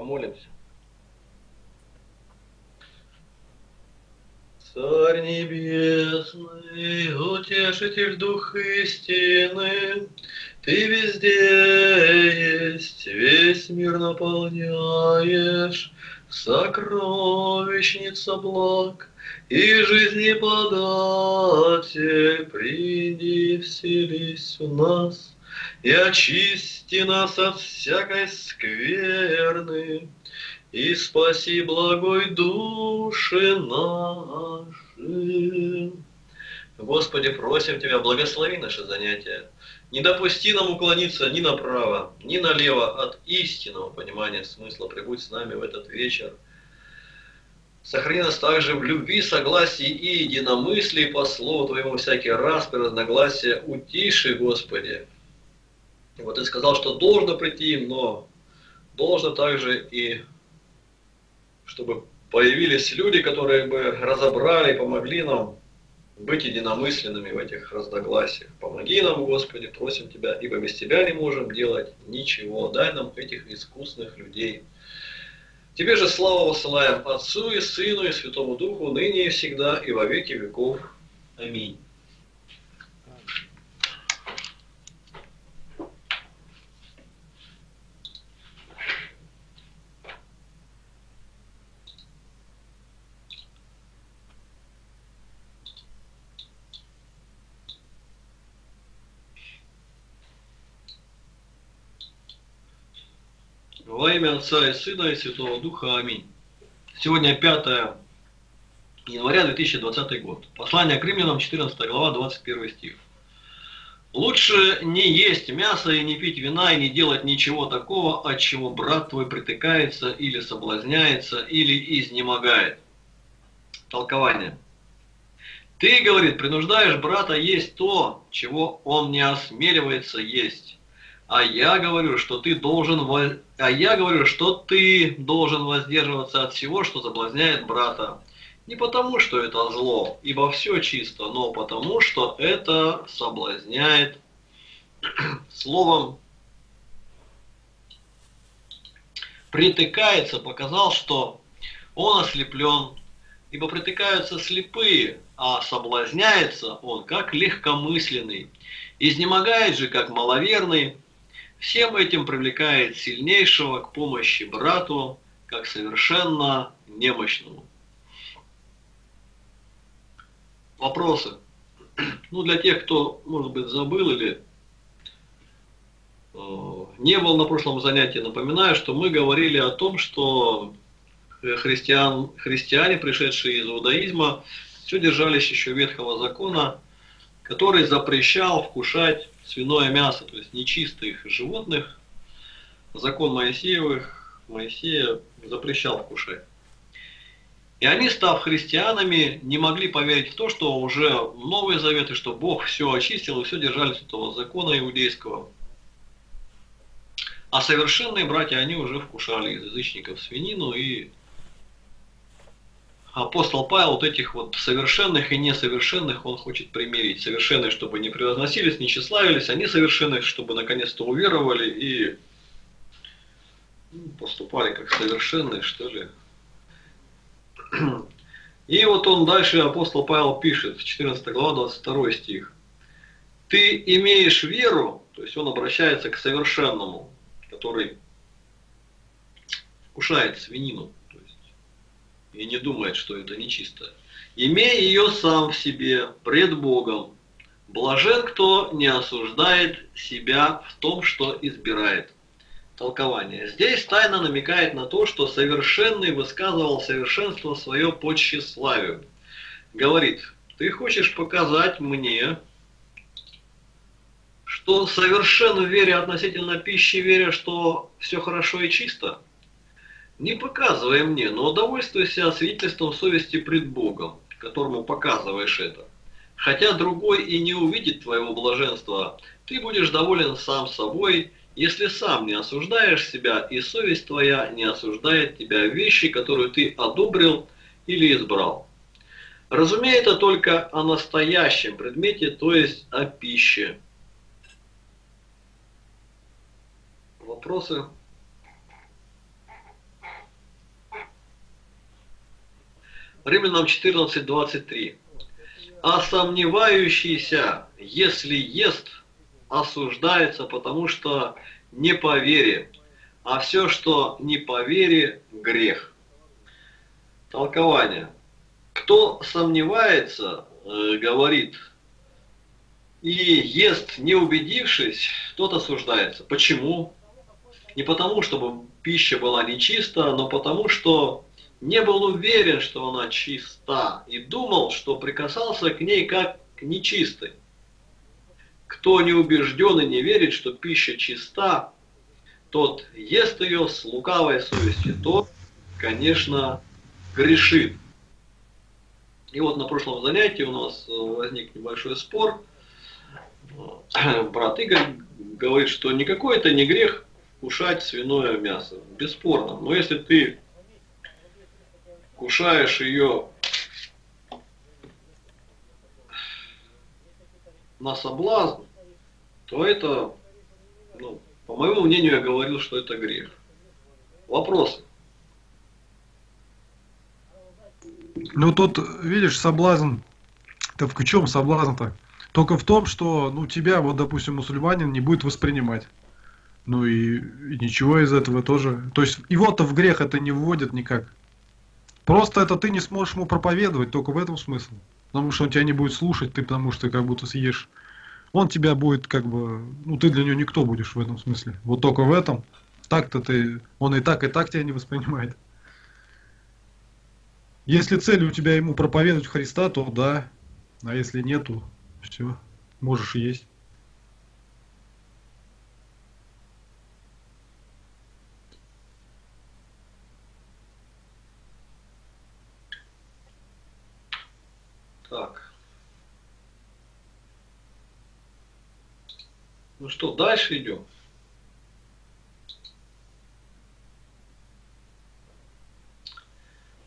Помолимся. Царь Небесный, утешитель Дух истины, Ты везде есть, весь мир наполняешь, Сокровищница благ и жизни податель, Приди, вселись в нас и очисти нас от всякой скверны, и спаси благой души наши. Господи, просим Тебя, благослови наше занятие. Не допусти нам уклониться ни направо, ни налево от истинного понимания смысла. Прибудь с нами в этот вечер. Сохрани нас также в любви, согласии и единомыслии по Слову Твоему всякий раз при разногласия утиши, Господи. Вот Ты сказал, что должно прийти но должно также и чтобы появились люди, которые бы разобрали и помогли нам быть единомысленными в этих разногласиях. Помоги нам, Господи, просим Тебя, ибо без Тебя не можем делать ничего. Дай нам этих искусных людей. Тебе же славу высылаем Отцу и Сыну и Святому Духу, ныне и всегда, и во веки веков. Аминь. Во имя Отца и Сына и Святого Духа. Аминь. Сегодня 5 января 2020 год. Послание к римлянам, 14 глава, 21 стих. Лучше не есть мясо и не пить вина и не делать ничего такого, от чего брат твой притыкается или соблазняется или изнемогает. Толкование. Ты, говорит, принуждаешь брата есть то, чего он не осмеливается есть а я говорю, что ты должен, а я говорю, что ты должен воздерживаться от всего, что соблазняет брата. Не потому, что это зло, ибо все чисто, но потому, что это соблазняет словом притыкается, показал, что он ослеплен, ибо притыкаются слепые, а соблазняется он как легкомысленный, изнемогает же как маловерный, Всем этим привлекает сильнейшего к помощи брату, как совершенно немощному. Вопросы? Ну, для тех, кто, может быть, забыл или э, не был на прошлом занятии, напоминаю, что мы говорили о том, что христиан, христиане, пришедшие из иудаизма, все держались еще Ветхого закона, который запрещал вкушать свиное мясо, то есть нечистых животных, закон Моисеевых, Моисея запрещал вкушать. И они, став христианами, не могли поверить в то, что уже Новый Завет, и что Бог все очистил, и все держались этого закона иудейского. А совершенные братья, они уже вкушали из язычников свинину и апостол Павел вот этих вот совершенных и несовершенных он хочет примирить. Совершенные, чтобы не превозносились, не тщеславились, а несовершенных, чтобы наконец-то уверовали и ну, поступали как совершенные, что ли. И вот он дальше, апостол Павел пишет, 14 глава, 22 стих. Ты имеешь веру, то есть он обращается к совершенному, который вкушает свинину, и не думает, что это нечисто. Имей ее сам в себе пред Богом. Блажен, кто не осуждает себя в том, что избирает. Толкование. Здесь тайна намекает на то, что совершенный высказывал совершенство свое по тщеславию. Говорит, ты хочешь показать мне, что совершен в вере относительно пищи, веря, что все хорошо и чисто? Не показывай мне, но удовольствуйся свидетельством совести пред Богом, которому показываешь это. Хотя другой и не увидит твоего блаженства, ты будешь доволен сам собой, если сам не осуждаешь себя, и совесть твоя не осуждает тебя вещи, которые ты одобрил или избрал. Разумеется, это только о настоящем предмете, то есть о пище. Вопросы? Римлянам 14.23. А сомневающийся, если ест, осуждается, потому что не по вере, а все, что не по вере, грех. Толкование. Кто сомневается, э, говорит, и ест, не убедившись, тот осуждается. Почему? Не потому, чтобы пища была нечиста, но потому, что не был уверен, что она чиста, и думал, что прикасался к ней как к нечистой. Кто не убежден и не верит, что пища чиста, тот ест ее с лукавой совестью, тот, конечно, грешит. И вот на прошлом занятии у нас э, возник небольшой спор. Брат Игорь говорит, что никакой это не грех кушать свиное мясо. Бесспорно. Но если ты кушаешь ее на соблазн, то это, ну, по моему мнению, я говорил, что это грех. Вопросы? Ну тут, видишь, соблазн, то в чем соблазн-то? Только в том, что, ну, тебя, вот, допустим, мусульманин не будет воспринимать. Ну и, и ничего из этого тоже. То есть его-то в грех это не вводит никак. Просто это ты не сможешь ему проповедовать, только в этом смысл. Потому что он тебя не будет слушать, ты потому что как будто съешь. Он тебя будет как бы, ну ты для него никто будешь в этом смысле. Вот только в этом. Так-то ты, он и так, и так тебя не воспринимает. Если цель у тебя ему проповедовать Христа, то да. А если нету, все, можешь есть. Так. Ну что, дальше идем.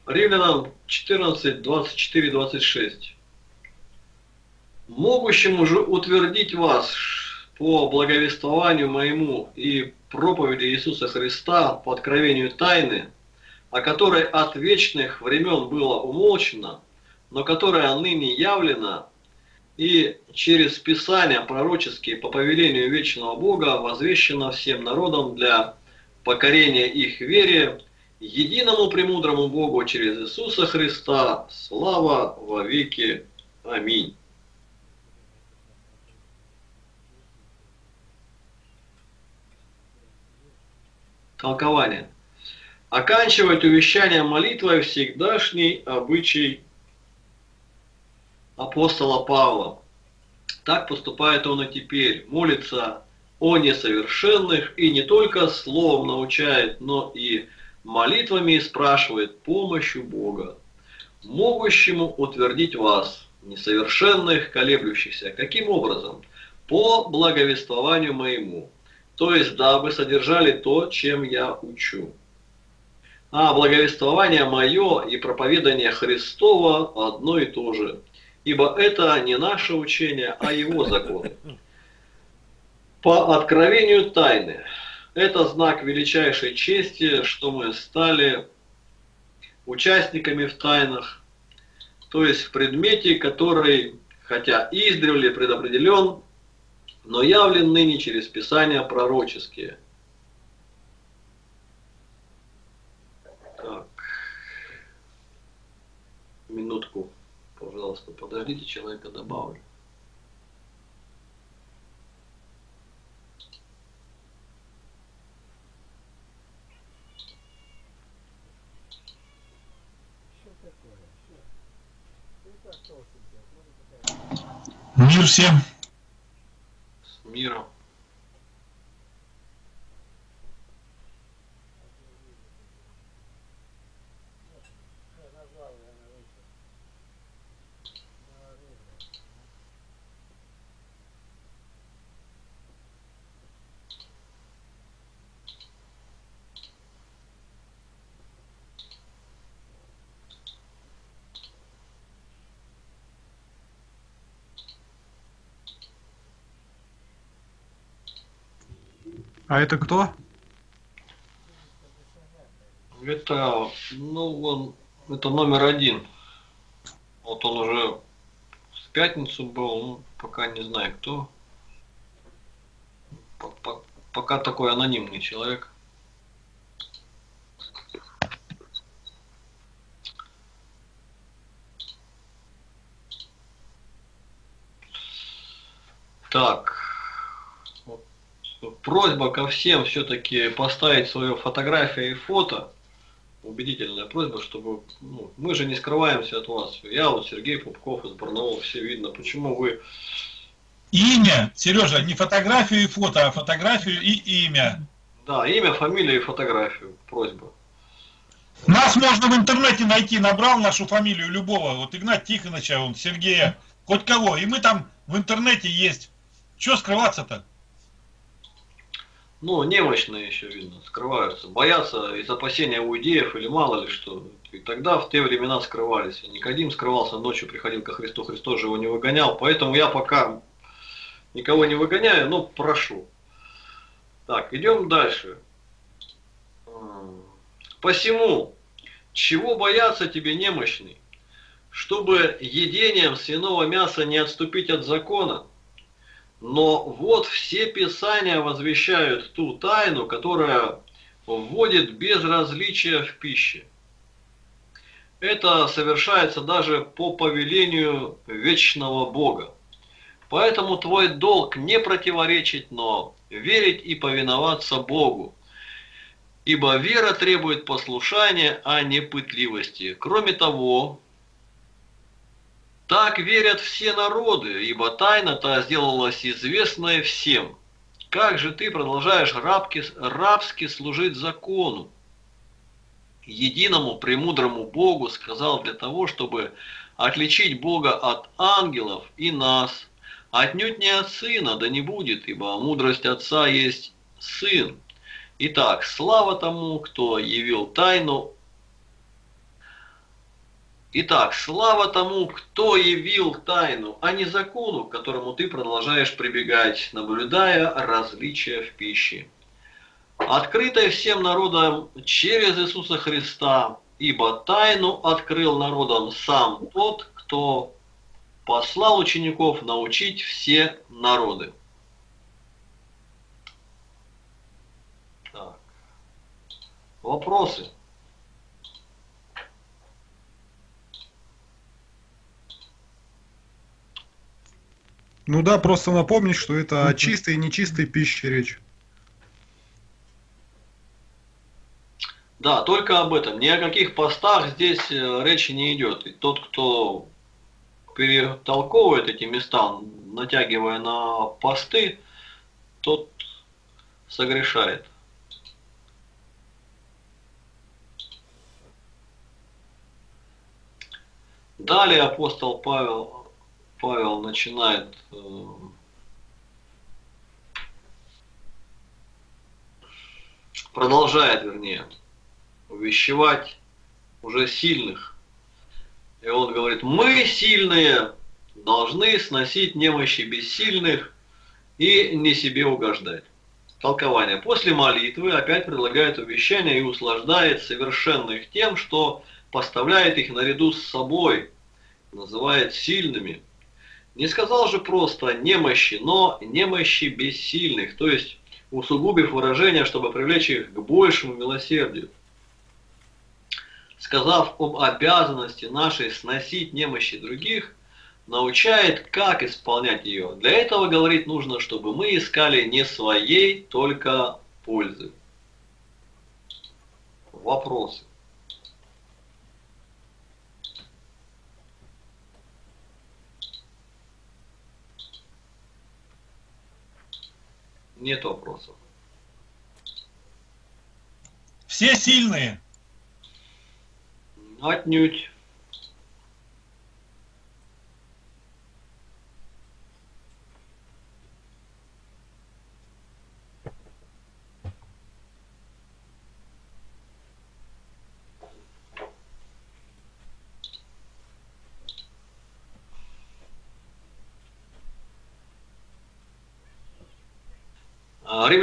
Римлянам 14, 24, 26. Могущему же утвердить вас по благовествованию моему и проповеди Иисуса Христа по откровению тайны, о которой от вечных времен было умолчено, но которая ныне явлена и через Писания пророческие по повелению вечного Бога возвещена всем народам для покорения их вере, единому премудрому Богу через Иисуса Христа, слава во веки. Аминь. Толкование. Оканчивать увещание молитвой всегдашний обычай апостола Павла. Так поступает он и теперь. Молится о несовершенных и не только словом научает, но и молитвами спрашивает помощью Бога, могущему утвердить вас, несовершенных, колеблющихся. Каким образом? По благовествованию моему, то есть дабы содержали то, чем я учу. А благовествование мое и проповедание Христова одно и то же – ибо это не наше учение, а его законы. По откровению тайны. Это знак величайшей чести, что мы стали участниками в тайнах, то есть в предмете, который, хотя издревле предопределен, но явлен ныне через Писания пророческие. Так. Минутку. Пожалуйста, подождите, человека добавлю. Мир всем. С миром. А это кто? Это, ну, он, это номер один Вот он уже в пятницу был, ну, пока не знаю кто. Пока такой анонимный человек. Так, просьба ко всем все-таки поставить свою фотографию и фото. Убедительная просьба, чтобы ну, мы же не скрываемся от вас. Я вот Сергей Пупков из Барнаула, все видно. Почему вы Имя, Сережа, не фотографию и фото, а фотографию и имя. Да, имя, фамилия и фотографию. Просьба. Нас можно в интернете найти, набрал нашу фамилию любого, вот Игнат Тихоновича, он, Сергея, хоть кого, и мы там в интернете есть. Что скрываться-то? Ну, немощные еще, видно, скрываются. Боятся из опасения уидеев или мало ли что. И тогда в те времена скрывались. Никодим скрывался ночью, приходил ко Христу, Христос же его не выгонял. Поэтому я пока никого не выгоняю, но прошу. Так, идем дальше. Посему, чего бояться тебе немощный? Чтобы едением свиного мяса не отступить от закона, но вот все писания возвещают ту тайну, которая вводит безразличие в пище. Это совершается даже по повелению вечного Бога. Поэтому твой долг не противоречить, но верить и повиноваться Богу. Ибо вера требует послушания, а не пытливости. Кроме того, так верят все народы, ибо тайна-то сделалась известной всем. Как же ты продолжаешь рабки, рабски служить закону? Единому премудрому Богу сказал для того, чтобы отличить Бога от ангелов и нас. Отнюдь не от сына, да не будет, ибо мудрость отца есть сын. Итак, слава тому, кто явил тайну Итак, слава тому, кто явил тайну, а не закону, к которому ты продолжаешь прибегать, наблюдая различия в пище. Открытой всем народам через Иисуса Христа, ибо тайну открыл народам сам тот, кто послал учеников научить все народы. Так. Вопросы? Ну да, просто напомнить, что это о чистой и нечистой пище речь. Да, только об этом. Ни о каких постах здесь э, речи не идет. И тот, кто перетолковывает эти места, натягивая на посты, тот согрешает. Далее апостол Павел Павел начинает э, продолжает, вернее, увещевать уже сильных. И он говорит, мы сильные должны сносить немощи бессильных и не себе угождать. Толкование. После молитвы опять предлагает увещание и услаждает совершенных тем, что поставляет их наряду с собой, называет сильными – не сказал же просто немощи, но немощи бессильных, то есть усугубив выражение, чтобы привлечь их к большему милосердию. Сказав об обязанности нашей сносить немощи других, научает, как исполнять ее. Для этого, говорит, нужно, чтобы мы искали не своей, только пользы. Вопросы. Нет вопросов. Все сильные. Отнюдь.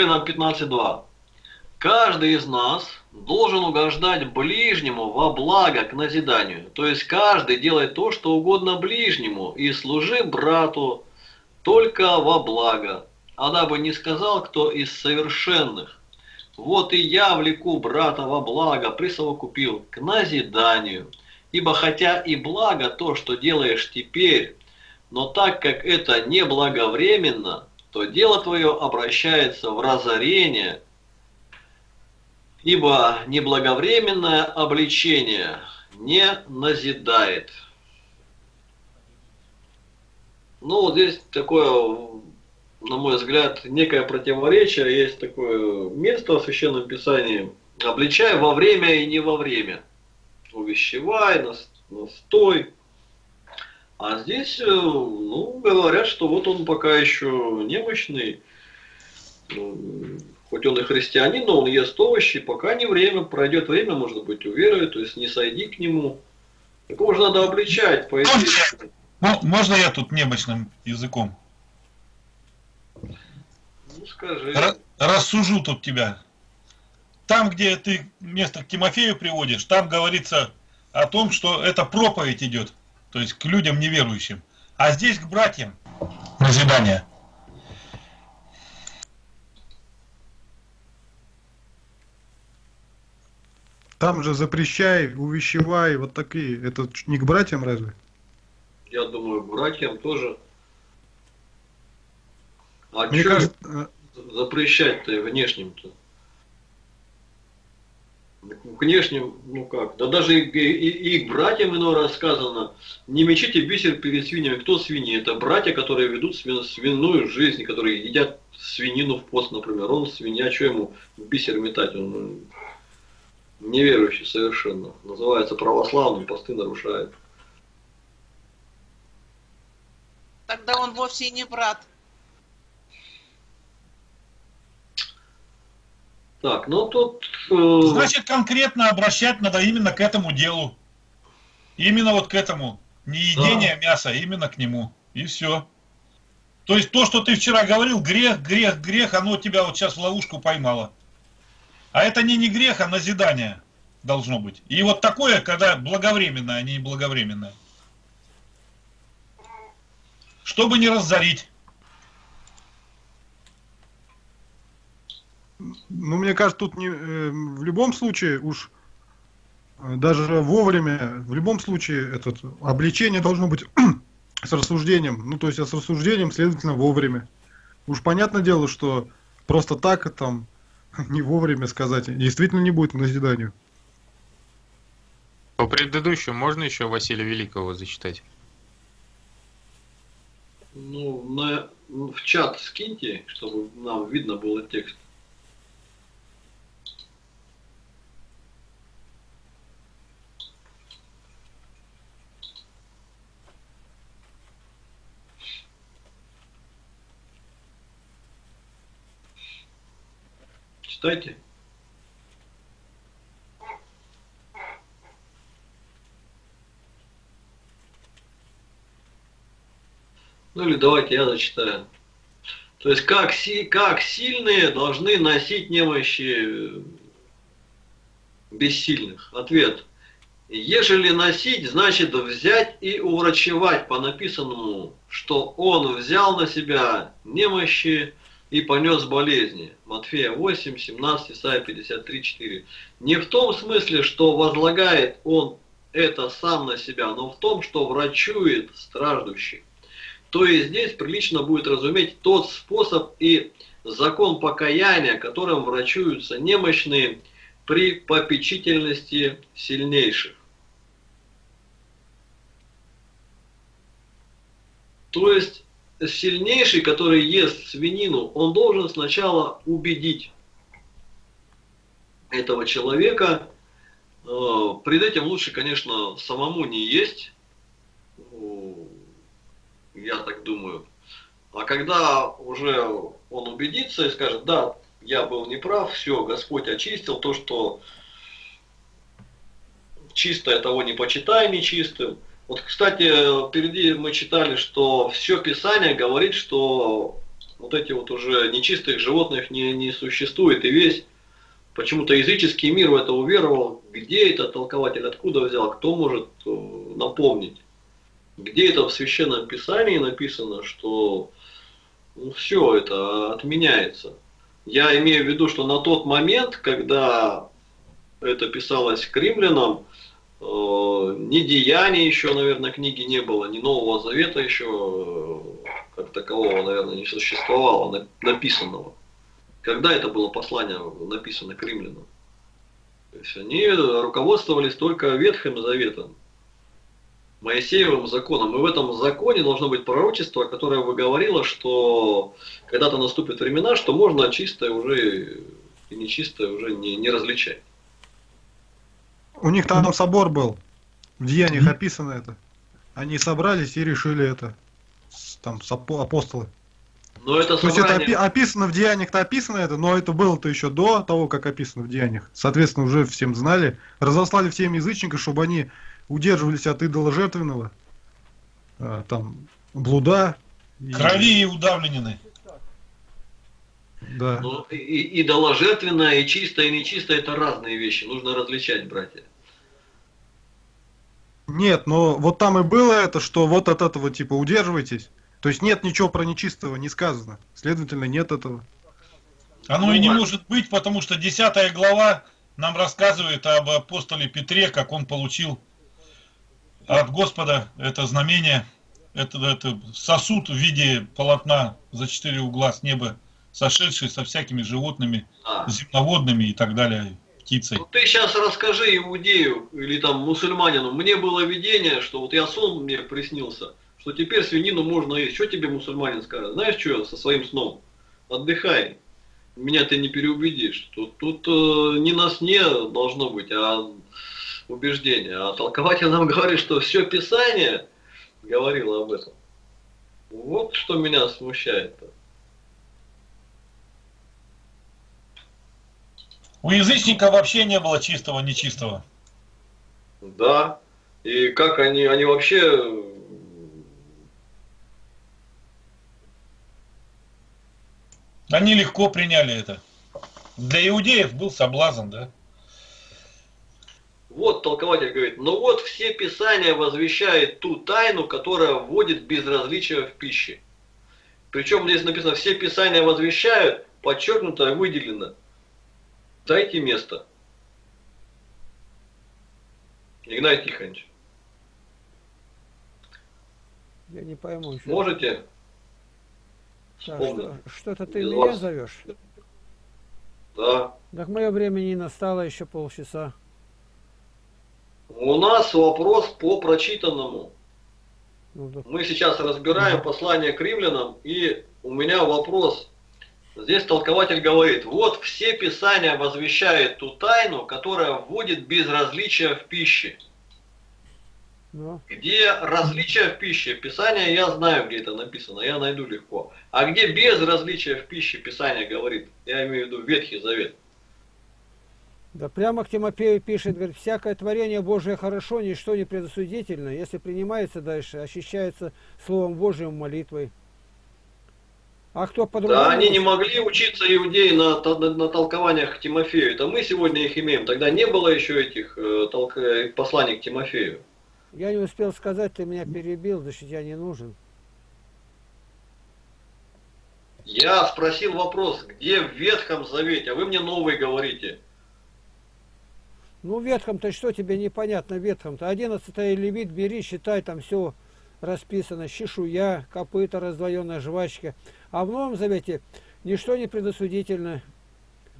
Римлянам 15.2. каждый из нас должен угождать ближнему во благо к назиданию. То есть каждый делает то, что угодно ближнему, и служи брату только во благо. Она бы не сказал, кто из совершенных. Вот и я влеку брата во благо, присовокупил к назиданию. Ибо хотя и благо то, что делаешь теперь, но так как это не благовременно, то дело твое обращается в разорение, ибо неблаговременное обличение не назидает. Ну, вот здесь такое, на мой взгляд, некое противоречие. Есть такое место в Священном Писании. Обличай во время и не во время. Увещевай, настой. А здесь, э, ну, говорят, что вот он пока еще немощный. Ну, хоть он и христианин, но он ест овощи, пока не время, пройдет время, может быть, уверует, то есть не сойди к нему. Такого же надо обличать, по идее. Ну, можно я тут немощным языком? Ну, скажи. Р- рассужу тут тебя. Там, где ты место к Тимофею приводишь, там говорится о том, что это проповедь идет, то есть к людям неверующим. А здесь к братьям назидание. Там же запрещай, увещевай, вот такие. Это не к братьям разве? Я думаю, братьям тоже. А Мне кажется, запрещать-то внешним-то? К внешним, ну как, да даже и, и, и братьям иной раз сказано, не мечите бисер перед свиньями. Кто свиньи? Это братья, которые ведут свин, свиную жизнь, которые едят свинину в пост, например. Он свинья, что ему бисер метать? Он неверующий совершенно. Называется православным, посты нарушает. Тогда он вовсе и не брат. Так, ну тут... э, Значит, конкретно обращать надо именно к этому делу. Именно вот к этому. Не едение мяса, а именно к нему. И все. То есть то, что ты вчера говорил, грех, грех, грех, оно тебя вот сейчас в ловушку поймало. А это не не грех, а назидание должно быть. И вот такое, когда благовременное, а не благовременное. Чтобы не разорить. Ну, мне кажется, тут не, э, в любом случае уж э, даже вовремя, в любом случае, этот, обличение должно быть с рассуждением. Ну, то есть, а с рассуждением, следовательно, вовремя. Уж понятное дело, что просто так там не вовремя сказать действительно не будет назиданию. По предыдущему можно еще Василия Великого зачитать? Ну, на, ну, в чат скиньте, чтобы нам видно было текст. Читайте. Ну или давайте я зачитаю. То есть как, си, как сильные должны носить немощи э, бессильных? Ответ. Ежели носить, значит взять и уврачевать по написанному, что он взял на себя немощи и понес болезни. Матфея 8, 17, Исайя 53, 4. Не в том смысле, что возлагает он это сам на себя, но в том, что врачует страждущих. То есть здесь прилично будет разуметь тот способ и закон покаяния, которым врачуются немощные при попечительности сильнейших. То есть сильнейший, который ест свинину, он должен сначала убедить этого человека. Э, Пред этим лучше, конечно, самому не есть, Ну, я так думаю. А когда уже он убедится и скажет, да, я был неправ, все, Господь очистил то, что чистое того не почитай нечистым. Вот, кстати, впереди мы читали, что все Писание говорит, что вот эти вот уже нечистых животных не, не существует, и весь почему-то языческий мир в это уверовал. Где это толкователь, откуда взял, кто может э, напомнить? Где это в Священном Писании написано, что ну, все это отменяется? Я имею в виду, что на тот момент, когда это писалось к римлянам, ни деяний еще, наверное, книги не было, ни Нового Завета еще э, как такового, наверное, не существовало, написанного. Когда это было послание написано к римлянам? То есть они руководствовались только Ветхим Заветом, Моисеевым законом. И в этом законе должно быть пророчество, которое вы говорило, что когда-то наступят времена, что можно чистое уже и нечистое уже не, не различать. У них там собор был. В деяниях описано это. Они собрались и решили это. Там апостолы. Но это То есть это опи- описано в деяниях-то описано это, но это было-то еще до того, как описано в деяниях. Соответственно, уже всем знали. Разослали всем язычникам, чтобы они удерживались от идола жертвенного, а, там, блуда. И... Крови и удавленины. Да. Но и, и идоложертвенное, и чистое, и нечистое это разные вещи. Нужно различать, братья. Нет, но вот там и было это, что вот от этого типа удерживайтесь. То есть нет ничего про нечистого не сказано. Следовательно, нет этого. Оно ну, и не может быть, потому что 10 глава нам рассказывает об апостоле Петре, как он получил от Господа это знамение, это, это сосуд в виде полотна за четыре угла с неба, сошедший со всякими животными, а. земноводными и так далее, птицей. Ну, ты сейчас расскажи иудею или там мусульманину, мне было видение, что вот я сон мне приснился, что теперь свинину можно есть. Что тебе мусульманин скажет? Знаешь, что со своим сном? Отдыхай. Меня ты не переубедишь. Тут, тут э, не на сне должно быть, а убеждение. А толкователь нам говорит, что все Писание говорило об этом. Вот что меня смущает. -то. У язычника вообще не было чистого, нечистого. Да. И как они, они вообще Они легко приняли это. Для иудеев был соблазн, да? Вот толкователь говорит, ну вот все писания возвещают ту тайну, которая вводит безразличие в пище. Причем здесь написано, все писания возвещают, подчеркнуто, выделено. Дайте место. Игнат Тихонович. Я не пойму. Еще. Можете? что, что-то ты Без меня вас. зовешь? Да. Так мое время не настало еще полчаса. У нас вопрос по прочитанному. Ну, да. Мы сейчас разбираем да. послание к римлянам, и у меня вопрос. Здесь толкователь говорит, вот все писания возвещают ту тайну, которая вводит безразличие в пище. Ну. Где различия в пище, Писание, я знаю, где это написано, я найду легко. А где без различия в пище Писание говорит, я имею в виду Ветхий Завет. Да прямо к Тимофею пишет, говорит, всякое творение Божие хорошо, ничто не предосудительно, если принимается дальше, ощущается Словом Божьим молитвой. А кто по-другому? Да, они не могли учиться иудеи на, на, на толкованиях к Тимофею. Это мы сегодня их имеем. Тогда не было еще этих э, толк... посланий к Тимофею. Я не успел сказать, ты меня перебил, значит я не нужен. Я спросил вопрос, где в Ветхом Завете, а вы мне новый говорите. Ну, в Ветхом-то что тебе непонятно, в Ветхом-то? 11 левит бери, считай, там все расписано, чешуя, копыта, раздвоенная жвачка. А в Новом Завете ничто не предосудительно.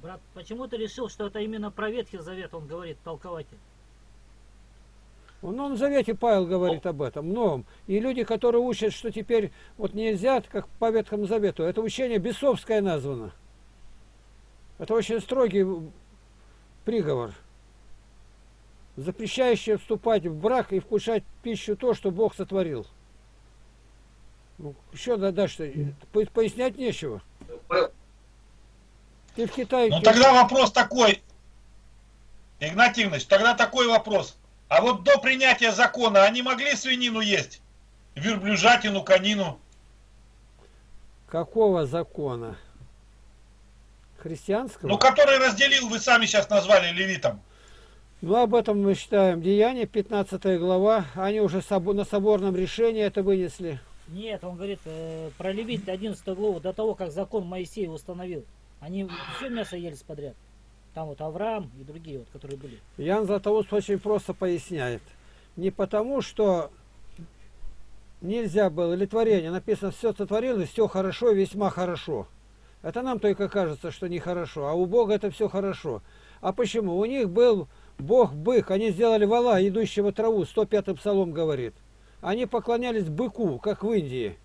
Брат, почему ты решил, что это именно про Ветхий Завет, он говорит, толкователь? В Новом Завете Павел говорит об этом, многом. И люди, которые учат, что теперь вот нельзя, как по Ветхому Завету, это учение бесовское названо. Это очень строгий приговор, запрещающий вступать в брак и вкушать пищу то, что Бог сотворил. Ну, еще дальше пояснять нечего. Ты в Китае... Ну тогда вопрос такой, Игнатий Игнатьевич, тогда такой вопрос. А вот до принятия закона они могли свинину есть? Верблюжатину, конину? Какого закона? Христианского? Ну, который разделил, вы сами сейчас назвали левитом. Ну, об этом мы считаем. Деяние, 15 глава. Они уже на соборном решении это вынесли. Нет, он говорит э, про Левит 11 главу, до того, как закон Моисея установил. Они все мясо ели подряд. Там вот Авраам и другие, вот, которые были. Ян Златоуст очень просто поясняет. Не потому, что нельзя было, или творение, написано, все сотворилось, все хорошо, весьма хорошо. Это нам только кажется, что нехорошо, а у Бога это все хорошо. А почему? У них был Бог бык, они сделали вала, идущего траву, 105-й псалом говорит. Они поклонялись быку, как в Индии.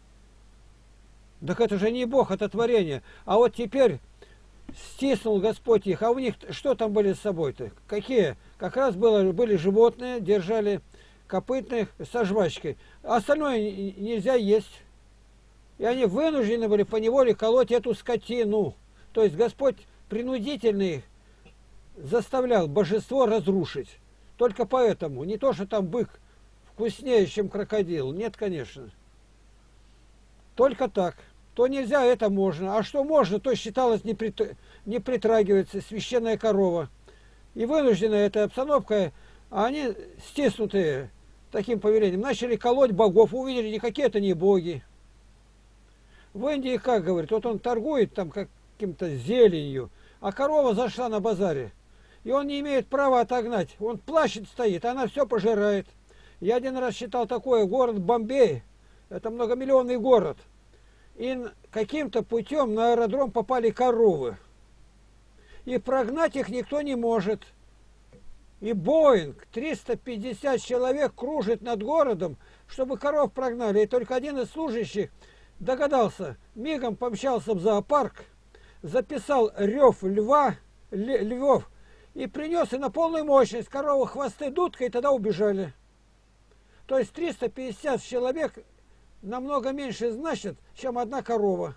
Так это же не Бог, это творение. А вот теперь стиснул Господь их. А у них что там были с собой-то? Какие? Как раз было, были животные, держали копытных со жвачкой. А остальное нельзя есть. И они вынуждены были по неволе колоть эту скотину. То есть Господь принудительно их заставлял божество разрушить. Только поэтому. Не то, что там бык вкуснее, чем крокодил. Нет, конечно. Только так. То нельзя, это можно. А что можно, то считалось не, прит- не притрагивается священная корова. И вынуждена эта обстановка, а они стиснутые таким повелением, начали колоть богов, увидели, никакие это не боги. В Индии, как говорит, вот он торгует там каким-то зеленью, а корова зашла на базаре. И он не имеет права отогнать. Он плачет стоит, она все пожирает. Я один раз считал такое, город Бомбей, это многомиллионный город. И каким-то путем на аэродром попали коровы. И прогнать их никто не может. И Боинг, 350 человек кружит над городом, чтобы коров прогнали. И только один из служащих догадался, мигом помчался в зоопарк, записал рев льва, львов, и принес и на полную мощность. Коровы хвосты дудкой, и тогда убежали. То есть 350 человек намного меньше значит, чем одна корова.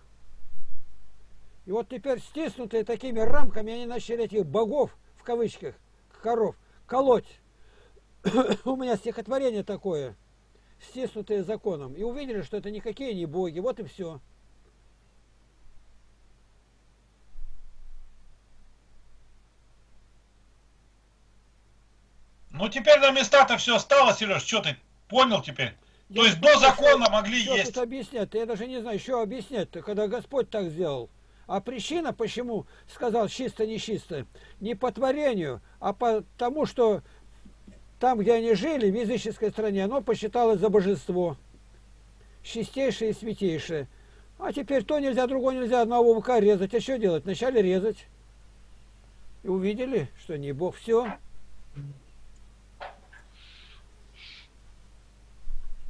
И вот теперь стиснутые такими рамками, они начали этих богов, в кавычках, коров, колоть. У меня стихотворение такое, стиснутые законом. И увидели, что это никакие не боги. Вот и все. Ну, теперь на места-то все стало, Сереж, что ты понял теперь? То есть до закона могли Что есть. тут объяснять? Я даже не знаю, что объяснять-то, когда Господь так сделал. А причина, почему сказал чисто не чисто, не по творению, а по тому, что там, где они жили, в языческой стране, оно посчиталось за божество. Чистейшее и святейшее. А теперь то нельзя, другое нельзя, одного быка резать. А что делать? Вначале резать. И увидели, что не Бог. Все.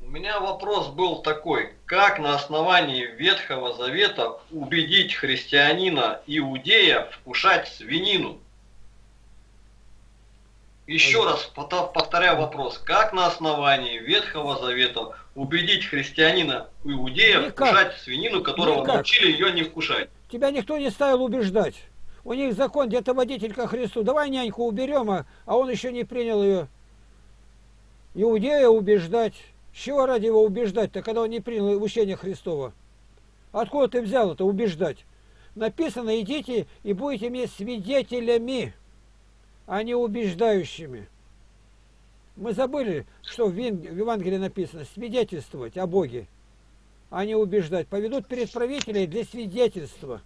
У меня вопрос был такой. Как на основании Ветхого Завета убедить христианина иудея вкушать свинину? Еще раз повторяю вопрос. Как на основании Ветхого Завета убедить христианина иудея Никак. вкушать свинину, которого Никак. научили ее не вкушать? Тебя никто не ставил убеждать. У них закон где-то водитель ко Христу. Давай няньку уберем, а, а он еще не принял ее. Иудея убеждать. Чего ради его убеждать-то, когда он не принял учение Христова? Откуда ты взял это убеждать? Написано, идите и будете мне свидетелями, а не убеждающими. Мы забыли, что в Евангелии написано свидетельствовать о Боге, а не убеждать. Поведут перед правителей для свидетельства.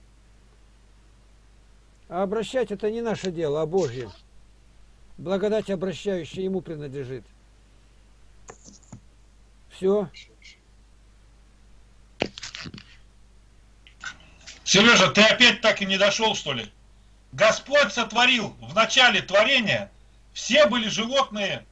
А обращать это не наше дело, а Божье. Благодать обращающая ему принадлежит. Все. Сережа, ты опять так и не дошел, что ли? Господь сотворил в начале творения, все были животные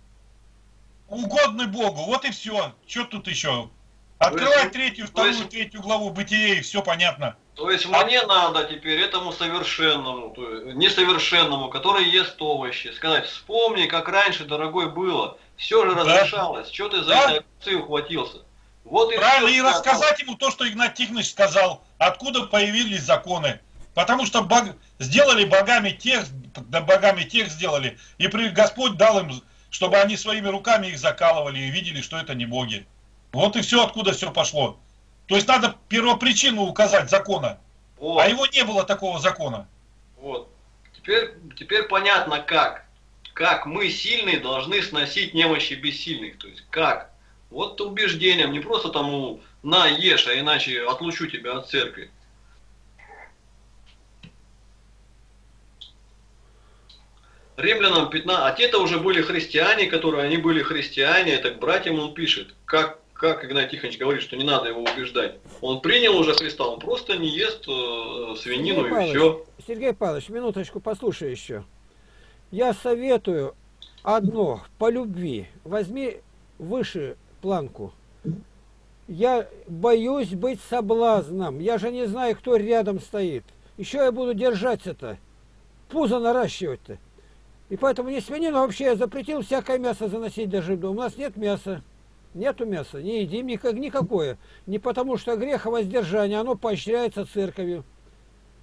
угодны Богу. Вот и все. Что тут еще? Открывай третью, то вторую, третью главу Бытие, и все понятно. То есть мне надо теперь этому совершенному, то есть несовершенному, который ест овощи, сказать, вспомни, как раньше, дорогой, было. Все же Да. разрешалось. Что ты за Да. акции ухватился? Вот и Правильно, и рассказать ему то, что Игнат Тихонович сказал, откуда появились законы. Потому что бог- сделали богами тех, да богами тех сделали, и при- Господь дал им, чтобы они своими руками их закалывали и видели, что это не боги. Вот и все, откуда все пошло. То есть надо первопричину указать закона, Вот. а его не было такого закона. Вот. Теперь, теперь понятно как. Как мы сильные должны сносить немощи бессильных. То есть как? Вот убеждением, не просто тому на ешь, а иначе отлучу тебя от церкви. Римлянам 15, а те-то уже были христиане, которые они были христиане, это к братьям он пишет. Как, как Игнатий Тихонович говорит, что не надо его убеждать. Он принял уже Христа, он просто не ест э, свинину Сергей и Павлович, все. Сергей Павлович, минуточку послушай еще. Я советую одно, по любви. Возьми выше планку. Я боюсь быть соблазном. Я же не знаю, кто рядом стоит. Еще я буду держаться-то. Пузо наращивать-то. И поэтому не свинину вообще я запретил всякое мясо заносить даже в дом. У нас нет мяса. Нету мяса. Не едим никак, никакое. Не потому что грех, а воздержание. Оно поощряется церковью.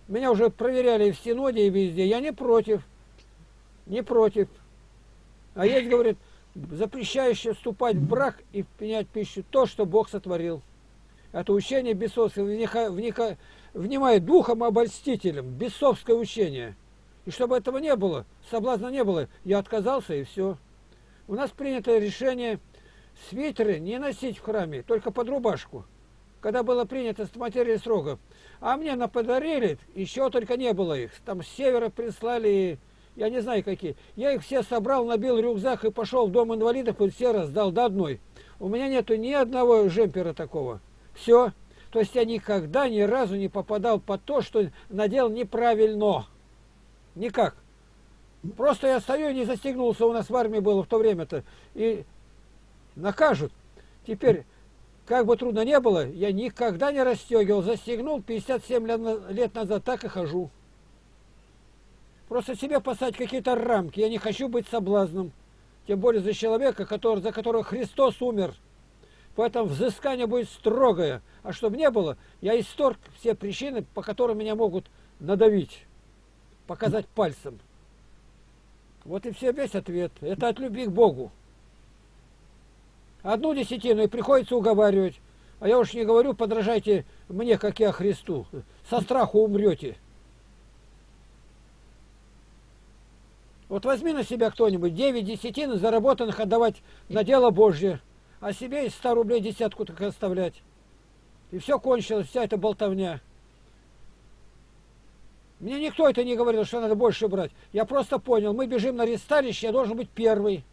Меня уже проверяли в Синоде, и везде. Я не против. Не против. А есть, говорит, запрещающее вступать в брак и принять пищу то, что Бог сотворил. Это учение бесовское, вника, вника, внимает духом обольстителем, бесовское учение. И чтобы этого не было, соблазна не было, я отказался и все. У нас принято решение свитеры не носить в храме, только под рубашку. Когда было принято с материи срока. А мне наподарили, еще только не было их. Там с севера прислали, я не знаю какие. Я их все собрал, набил рюкзак и пошел в дом инвалидов и все раздал до одной. У меня нету ни одного жемпера такого. Все. То есть я никогда ни разу не попадал под то, что надел неправильно. Никак. Просто я стою и не застегнулся, у нас в армии было в то время-то. И накажут. Теперь, как бы трудно не было, я никогда не расстегивал. Застегнул 57 лет, назад, так и хожу. Просто себе поставить какие-то рамки. Я не хочу быть соблазном. Тем более за человека, который, за которого Христос умер. Поэтому взыскание будет строгое. А чтобы не было, я исторг все причины, по которым меня могут надавить показать пальцем. Вот и все весь ответ. Это от любви к Богу. Одну десятину и приходится уговаривать. А я уж не говорю, подражайте мне, как я Христу. Со страху умрете. Вот возьми на себя кто-нибудь 9 десятин заработанных отдавать на дело Божье, а себе из 100 рублей десятку так оставлять. И все кончилось, вся эта болтовня. Мне никто это не говорил, что надо больше брать. Я просто понял, мы бежим на ресталище, я должен быть первый.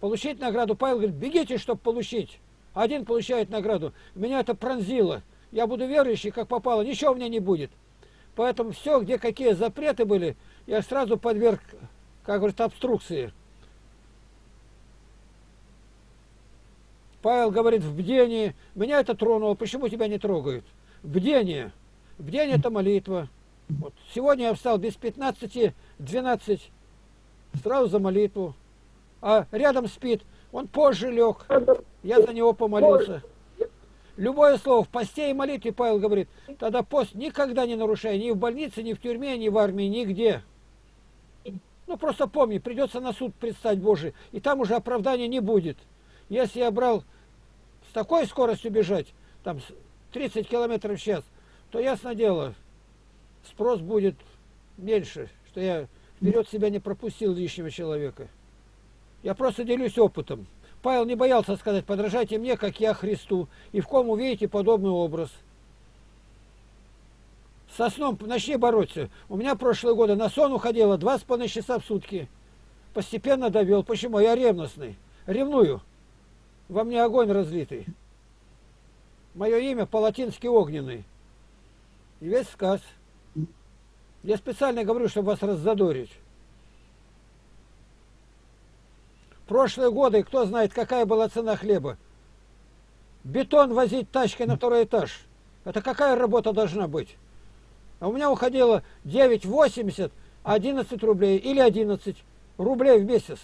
Получить награду. Павел говорит, бегите, чтобы получить. Один получает награду. Меня это пронзило. Я буду верующий, как попало, ничего у меня не будет. Поэтому все, где какие запреты были, я сразу подверг, как говорят, обструкции. Павел говорит, в бдении, меня это тронуло, почему тебя не трогают? Бдение. Бдение это молитва. Вот. Сегодня я встал без 15-12, сразу за молитву. А рядом спит, он позже лег, я за него помолился. Любое слово в посте и молитве, Павел говорит, тогда пост никогда не нарушай, ни в больнице, ни в тюрьме, ни в армии, нигде. Ну, просто помни, придется на суд предстать Божий, и там уже оправдания не будет. Если я брал с такой скоростью бежать, там 30 километров в час, то ясно дело, спрос будет меньше, что я вперед себя не пропустил лишнего человека. Я просто делюсь опытом. Павел не боялся сказать, подражайте мне, как я Христу, и в ком увидите подобный образ. Со сном начни бороться. У меня прошлые годы на сон уходило два с половиной часа в сутки. Постепенно довел. Почему? Я ревностный. Ревную. Во мне огонь разлитый. Мое имя по-латински огненный. И весь сказ. Я специально говорю, чтобы вас раззадорить. Прошлые годы, кто знает, какая была цена хлеба. Бетон возить тачкой на второй этаж. Это какая работа должна быть? А у меня уходило 9,80, 11 рублей или 11 рублей в месяц.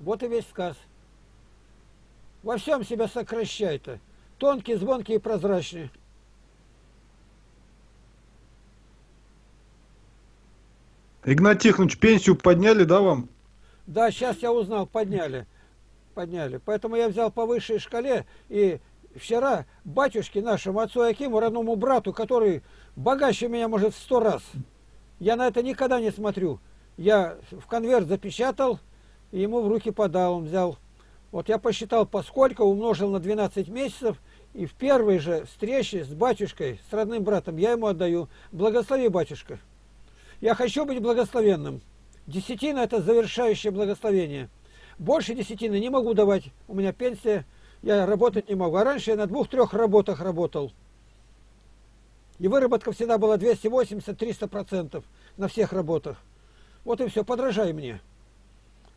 Вот и весь сказ. Во всем себя сокращай-то. Тонкий, звонкий и прозрачный. Игнат Тихонович, пенсию подняли, да, вам? Да, сейчас я узнал, подняли. Подняли. Поэтому я взял по высшей шкале и вчера батюшке нашему отцу Акиму, родному брату, который богаче меня, может, в сто раз, Я на это никогда не смотрю. Я в конверт запечатал и ему в руки подал, он взял. Вот я посчитал, поскольку умножил на 12 месяцев, и в первой же встрече с батюшкой, с родным братом, я ему отдаю. Благослови, батюшка. Я хочу быть благословенным. Десятина – это завершающее благословение. Больше десятины не могу давать. У меня пенсия, я работать не могу. А раньше я на двух-трех работах работал. И выработка всегда была 280-300% на всех работах. Вот и все, подражай мне.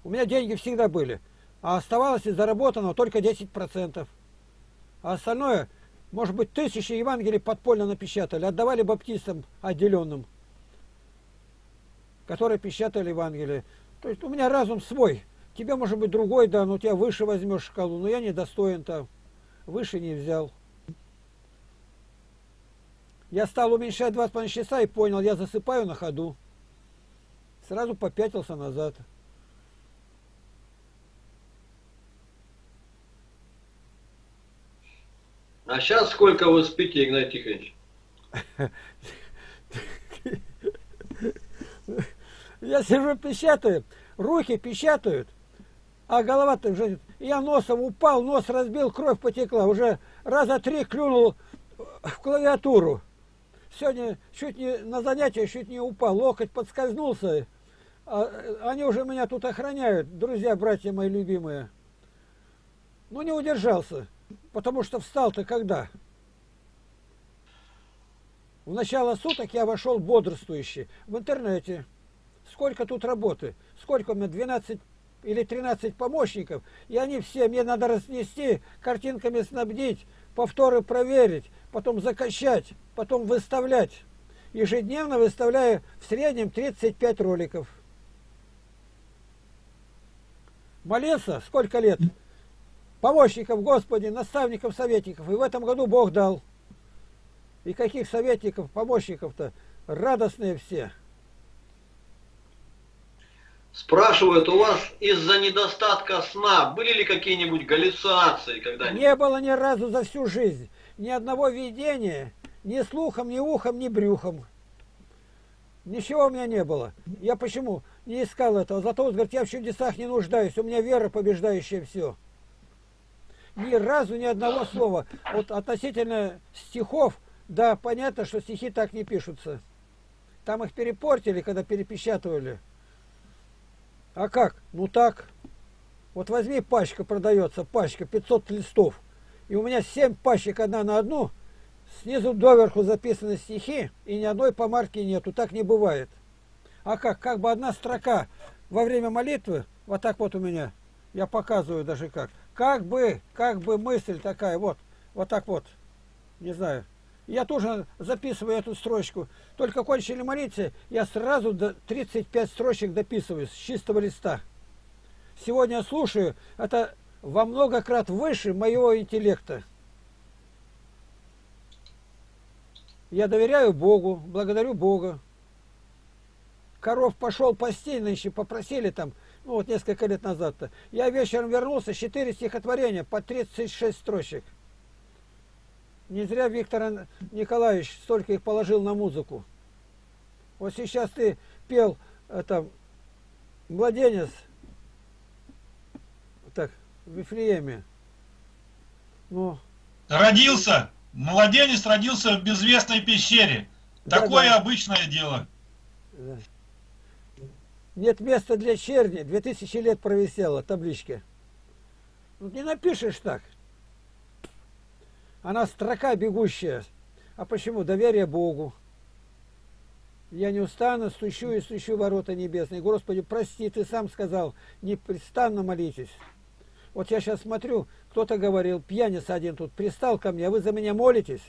У меня деньги всегда были. А оставалось из заработанного только 10%. А остальное, может быть, тысячи Евангелий подпольно напечатали, отдавали баптистам отделенным, которые печатали Евангелие. То есть у меня разум свой. Тебе может быть другой, да, но тебя выше возьмешь шкалу. Но я не достоин там. Выше не взял. Я стал уменьшать 2,5 часа и понял, я засыпаю на ходу. Сразу попятился назад. А сейчас сколько вы спите, Игнатий Тихонович? Я сижу, печатаю, руки печатают, а голова-то уже... Я носом упал, нос разбил, кровь потекла. Уже раза три клюнул в клавиатуру. Сегодня чуть не на занятие чуть не упал, локоть подскользнулся. А, они уже меня тут охраняют, друзья, братья мои любимые. Ну, не удержался, потому что встал-то когда? В начало суток я вошел бодрствующий в интернете. Сколько тут работы? Сколько у меня? 12 или 13 помощников. И они все, мне надо разнести, картинками снабдить, повторы проверить, потом закачать, потом выставлять. Ежедневно выставляю в среднем 35 роликов. Молился сколько лет? Помощников Господи, наставников, советников. И в этом году Бог дал. И каких советников, помощников-то? Радостные все. Спрашивают, у вас из-за недостатка сна были ли какие-нибудь галлюцинации когда-нибудь? Не было ни разу за всю жизнь. Ни одного видения, ни слухом, ни ухом, ни брюхом. Ничего у меня не было. Я почему не искал этого? Зато он говорит, я в чудесах не нуждаюсь, у меня вера побеждающая все. Ни разу ни одного слова. Вот относительно стихов, да, понятно, что стихи так не пишутся. Там их перепортили, когда перепечатывали. А как? Ну так. Вот возьми пачка продается, пачка, 500 листов. И у меня 7 пачек одна на одну – Снизу доверху записаны стихи, и ни одной помарки нету. Так не бывает. А как? Как бы одна строка во время молитвы, вот так вот у меня, я показываю даже как. Как бы, как бы мысль такая, вот, вот так вот, не знаю. Я тоже записываю эту строчку. Только кончили молиться, я сразу до 35 строчек дописываю с чистого листа. Сегодня слушаю, это во много крат выше моего интеллекта. Я доверяю Богу, благодарю Бога. Коров пошел пасти, нынче попросили там, ну вот несколько лет назад-то. Я вечером вернулся, четыре стихотворения по 36 строчек. Не зря Виктор Николаевич столько их положил на музыку. Вот сейчас ты пел это, «Младенец» так, в Вифлееме. Ну, Родился! Младенец родился в безвестной пещере. Да, Такое да. обычное дело. Да. Нет места для черни. Две тысячи лет провисела табличка. Ну, не напишешь так. Она строка бегущая. А почему? Доверие Богу. Я не устану, стучу и стучу ворота небесные. Господи, прости, ты сам сказал, непрестанно молитесь. Вот я сейчас смотрю, кто-то говорил, пьяниц один тут пристал ко мне, а вы за меня молитесь?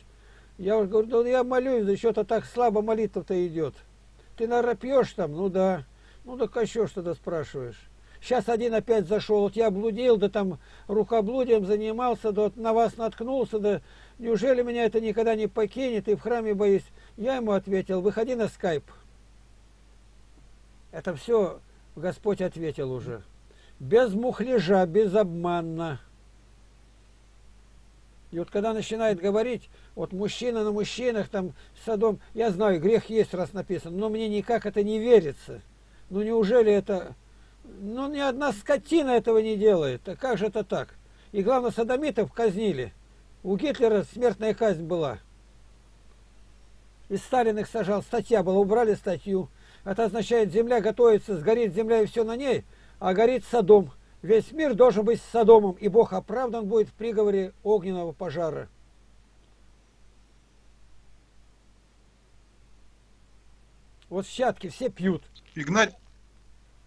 Я уже говорю, ну я молюсь, да что-то так слабо молитва-то идет. Ты, наверное, пьешь там? Ну да. Ну так а что ж тогда спрашиваешь? Сейчас один опять зашел, вот я блудил, да там рукоблудием занимался, да вот на вас наткнулся, да неужели меня это никогда не покинет и в храме боюсь? Я ему ответил, выходи на скайп. Это все Господь ответил уже без мухляжа, безобманно. И вот когда начинает говорить, вот мужчина на мужчинах, там, садом, я знаю, грех есть, раз написано, но мне никак это не верится. Ну неужели это... Ну ни одна скотина этого не делает. А как же это так? И главное, садомитов казнили. У Гитлера смертная казнь была. И Сталин их сажал, статья была, убрали статью. Это означает, земля готовится, сгорит земля и все на ней, а горит Содом. Весь мир должен быть Содомом, и Бог оправдан будет в приговоре огненного пожара. Вот щатки все пьют. Игнать,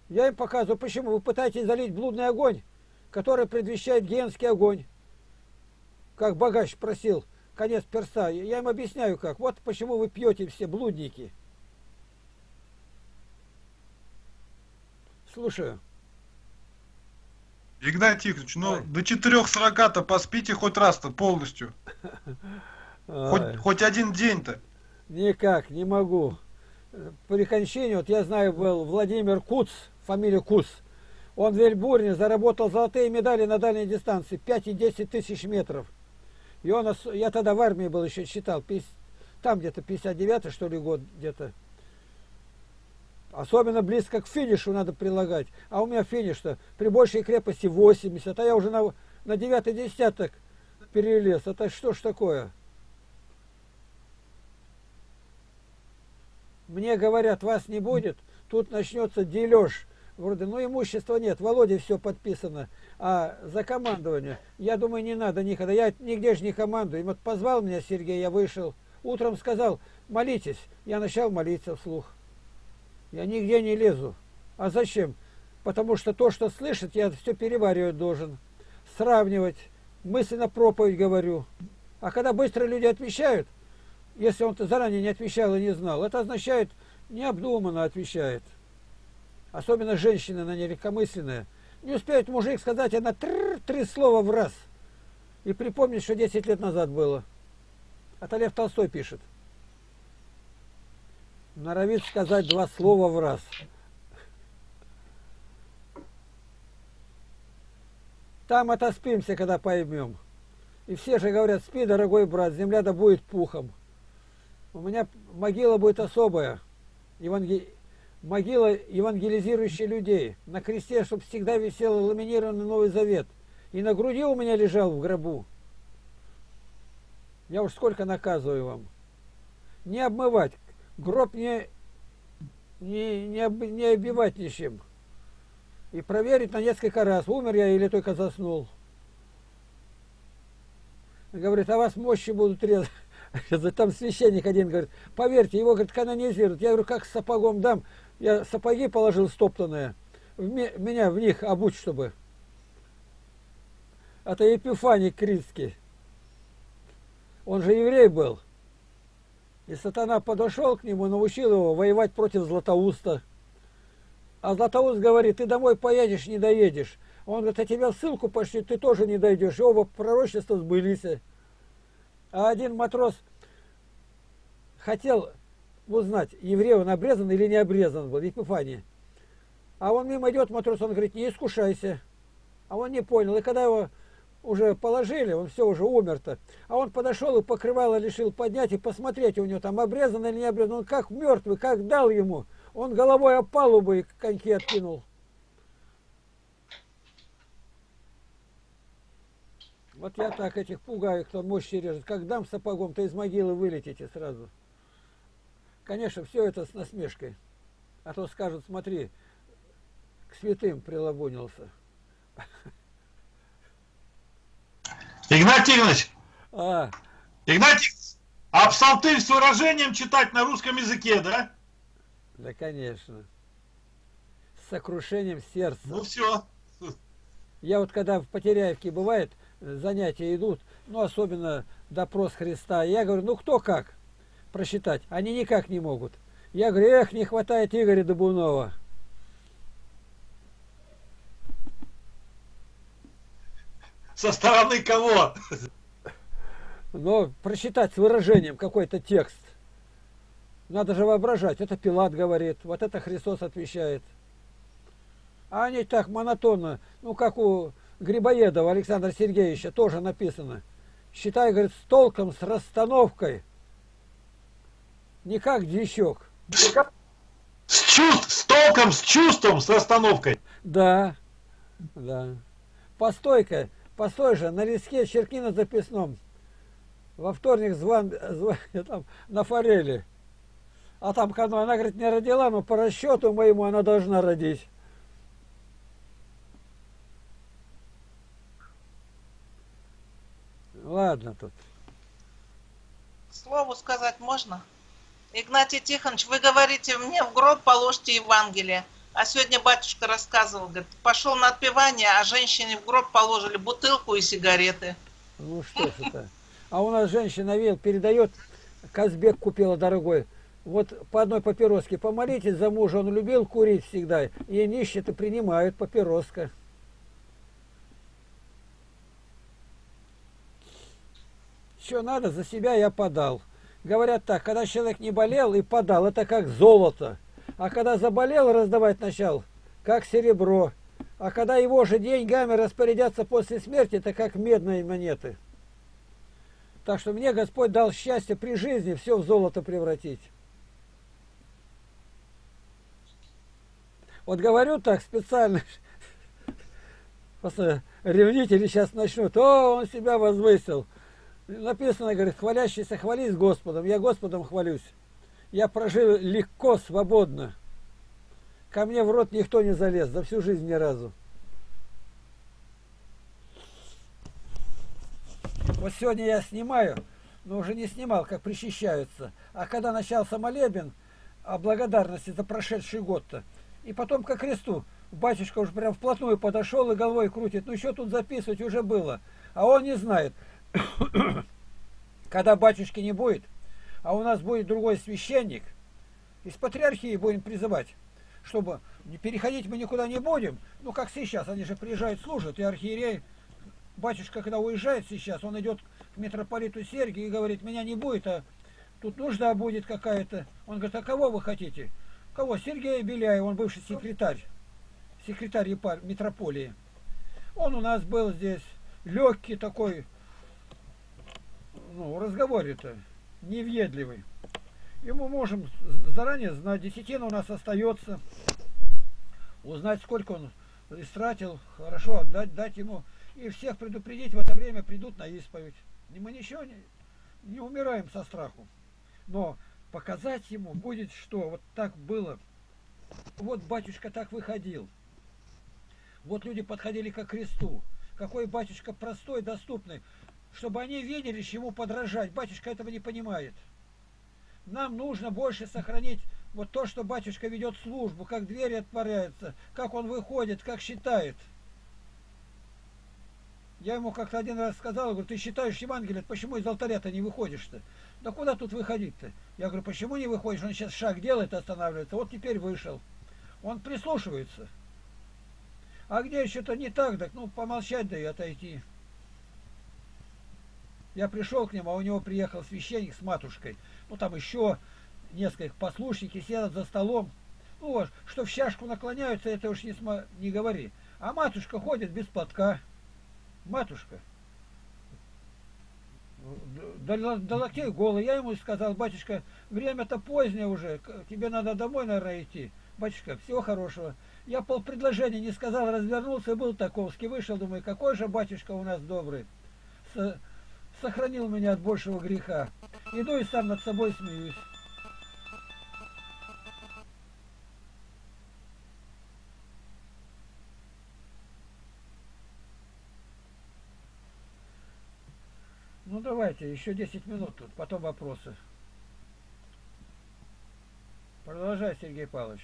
Я им показываю, почему вы пытаетесь залить блудный огонь, который предвещает генский огонь. Как богач просил, конец перста. Я им объясняю как. Вот почему вы пьете все блудники. Слушаю. Игнат Тихонович, ну Ой. до 4.40-то поспите хоть раз-то полностью. Хоть, хоть один день-то. Никак, не могу. При кончине, вот я знаю, был Владимир Куц, фамилия Куц. Он в Вельбурне заработал золотые медали на дальней дистанции, 5 и 10 тысяч метров. И он, я тогда в армии был, еще считал, там где-то 59 что ли год где-то. Особенно близко к финишу надо прилагать. А у меня финиш-то при большей крепости 80, а я уже на, на 9 десяток перелез. Это что ж такое? Мне говорят, вас не будет, тут начнется дележ. Вроде, ну имущества нет, Володе все подписано. А за командование, я думаю, не надо никогда. Я нигде же не командую. И вот позвал меня Сергей, я вышел. Утром сказал, молитесь. Я начал молиться вслух. Я нигде не лезу. А зачем? Потому что то, что слышит, я все переваривать должен. Сравнивать. Мысленно проповедь говорю. А когда быстро люди отвечают, если он заранее не отвечал и не знал, это означает, необдуманно отвечает. Особенно женщины, она нелегкомысленная. Не успеет мужик сказать, она тррр, три слова в раз. И припомнить, что 10 лет назад было. Это Лев Толстой пишет. Норовит сказать два слова в раз. Там отоспимся, когда поймем. И все же говорят, спи, дорогой брат, земля да будет пухом. У меня могила будет особая. Еванге- Могила евангелизирующая людей. На кресте, чтобы всегда висел ламинированный Новый Завет. И на груди у меня лежал в гробу. Я уж сколько наказываю вам. Не обмывать. Гроб не, не, не, об- не обивать ничем. И проверить на несколько раз, умер я или только заснул. Говорит, а вас мощи будут резать. Там священник один говорит, поверьте, его, говорит, канонизируют. Я говорю, как с сапогом дам? Я сапоги положил стоптанные, меня в них обуть, чтобы. Это Епифаний Критский. Он же еврей был. И сатана подошел к нему, научил его воевать против Златоуста. А Златоуст говорит, ты домой поедешь, не доедешь. Он говорит, а тебя ссылку пошли, ты тоже не дойдешь. И оба пророчества сбылись. А один матрос хотел узнать, еврей он обрезан или не обрезан был, в Епифании. А он мимо идет, матрос, он говорит, не искушайся. А он не понял. И когда его уже положили, он все уже умер-то. А он подошел и покрывало решил поднять и посмотреть у него там обрезан или не обрезан. Он как мертвый, как дал ему. Он головой об палубу коньки откинул. Вот я так этих пугаю, кто мощи режет. Как дам сапогом, то из могилы вылетите сразу. Конечно, все это с насмешкой. А то скажут, смотри, к святым прилабунился. Игнат Тихонович, А, Игнат Тихонович, а псалтырь с выражением читать на русском языке, да? да, конечно. С сокрушением сердца. Ну все. Я вот когда в Потеряевке бывает, э, занятия идут, ну, особенно допрос Христа, я говорю, ну, кто как просчитать? Они никак не могут. Я говорю, эх, не хватает Игоря Добунова. Со стороны кого? Но прочитать с выражением какой-то текст. Надо же воображать. Это Пилат говорит, вот это Христос отвечает. А они так монотонно, ну как у Грибоедова Александра Сергеевича тоже написано. считай, говорит, с толком, с расстановкой. Не как дьячок. С, чувств, с толком, с чувством, с расстановкой. Да, да. Постой-ка, постой же, на листке черкни на записном. Во вторник звон, звон там, на форели. А там, когда она, говорит, не родила, но по расчету моему она должна родить. Ладно тут. Слову сказать можно? Игнатий Тихонович, вы говорите, мне в гроб положите Евангелие. А сегодня батюшка рассказывал, говорит, пошел на отпевание, а женщине в гроб положили бутылку и сигареты. Ну что ж это? А у нас женщина вел передает, Казбек купила дорогой. Вот по одной папироске помолитесь за мужа, он любил курить всегда. И нищие-то принимают папироска. Что надо, за себя я подал. Говорят так, когда человек не болел и подал, это как золото. А когда заболел, раздавать начал, как серебро. А когда его же деньгами распорядятся после смерти, это как медные монеты. Так что мне Господь дал счастье при жизни все в золото превратить. Вот говорю так специально, просто ревнители сейчас начнут, о, он себя возвысил. Написано, говорит, хвалящийся хвались Господом, я Господом хвалюсь. Я прожил легко, свободно. Ко мне в рот никто не залез, за всю жизнь ни разу. Вот сегодня я снимаю, но уже не снимал, как причащаются. А когда начался молебен о благодарности за прошедший год-то, и потом ко кресту, батюшка уже прям вплотную подошел и головой крутит, ну еще тут записывать уже было. А он не знает, когда батюшки не будет, а у нас будет другой священник, из патриархии будем призывать, чтобы не переходить мы никуда не будем. Ну, как сейчас, они же приезжают, служат, и архиерей, батюшка, когда уезжает сейчас, он идет к митрополиту Сергию и говорит, меня не будет, а тут нужда будет какая-то. Он говорит, а кого вы хотите? Кого? Сергея Беляева, он бывший секретарь, секретарь митрополии. Он у нас был здесь легкий такой, ну, разговоре-то, невъедливый. И мы можем заранее знать, десятина у нас остается, узнать, сколько он истратил, хорошо отдать, дать ему, и всех предупредить, в это время придут на исповедь. И мы ничего не, не умираем со страху. Но показать ему будет, что вот так было. Вот батюшка так выходил. Вот люди подходили к кресту. Какой батюшка простой, доступный чтобы они видели, чему подражать. Батюшка этого не понимает. Нам нужно больше сохранить вот то, что батюшка ведет службу, как двери отворяются, как он выходит, как считает. Я ему как-то один раз сказал, говорю, ты считаешь Евангелие, почему из алтаря-то не выходишь-то? Да куда тут выходить-то? Я говорю, почему не выходишь? Он сейчас шаг делает, останавливается. Вот теперь вышел. Он прислушивается. А где еще-то не так, так ну помолчать да и отойти. Я пришел к нему, а у него приехал священник с матушкой. Ну, там еще несколько послушники сидят за столом. Ну, вот, что в чашку наклоняются, это уж не, сма... не говори. А матушка ходит без платка. Матушка. До, до локтей голый. Я ему сказал, батюшка, время-то позднее уже, тебе надо домой, наверное, идти. Батюшка, всего хорошего. Я пол предложения не сказал, развернулся, был таковский, вышел, думаю, какой же батюшка у нас добрый. С, сохранил меня от большего греха. Иду и сам над собой смеюсь. Ну давайте, еще 10 минут тут, потом вопросы. Продолжай, Сергей Павлович.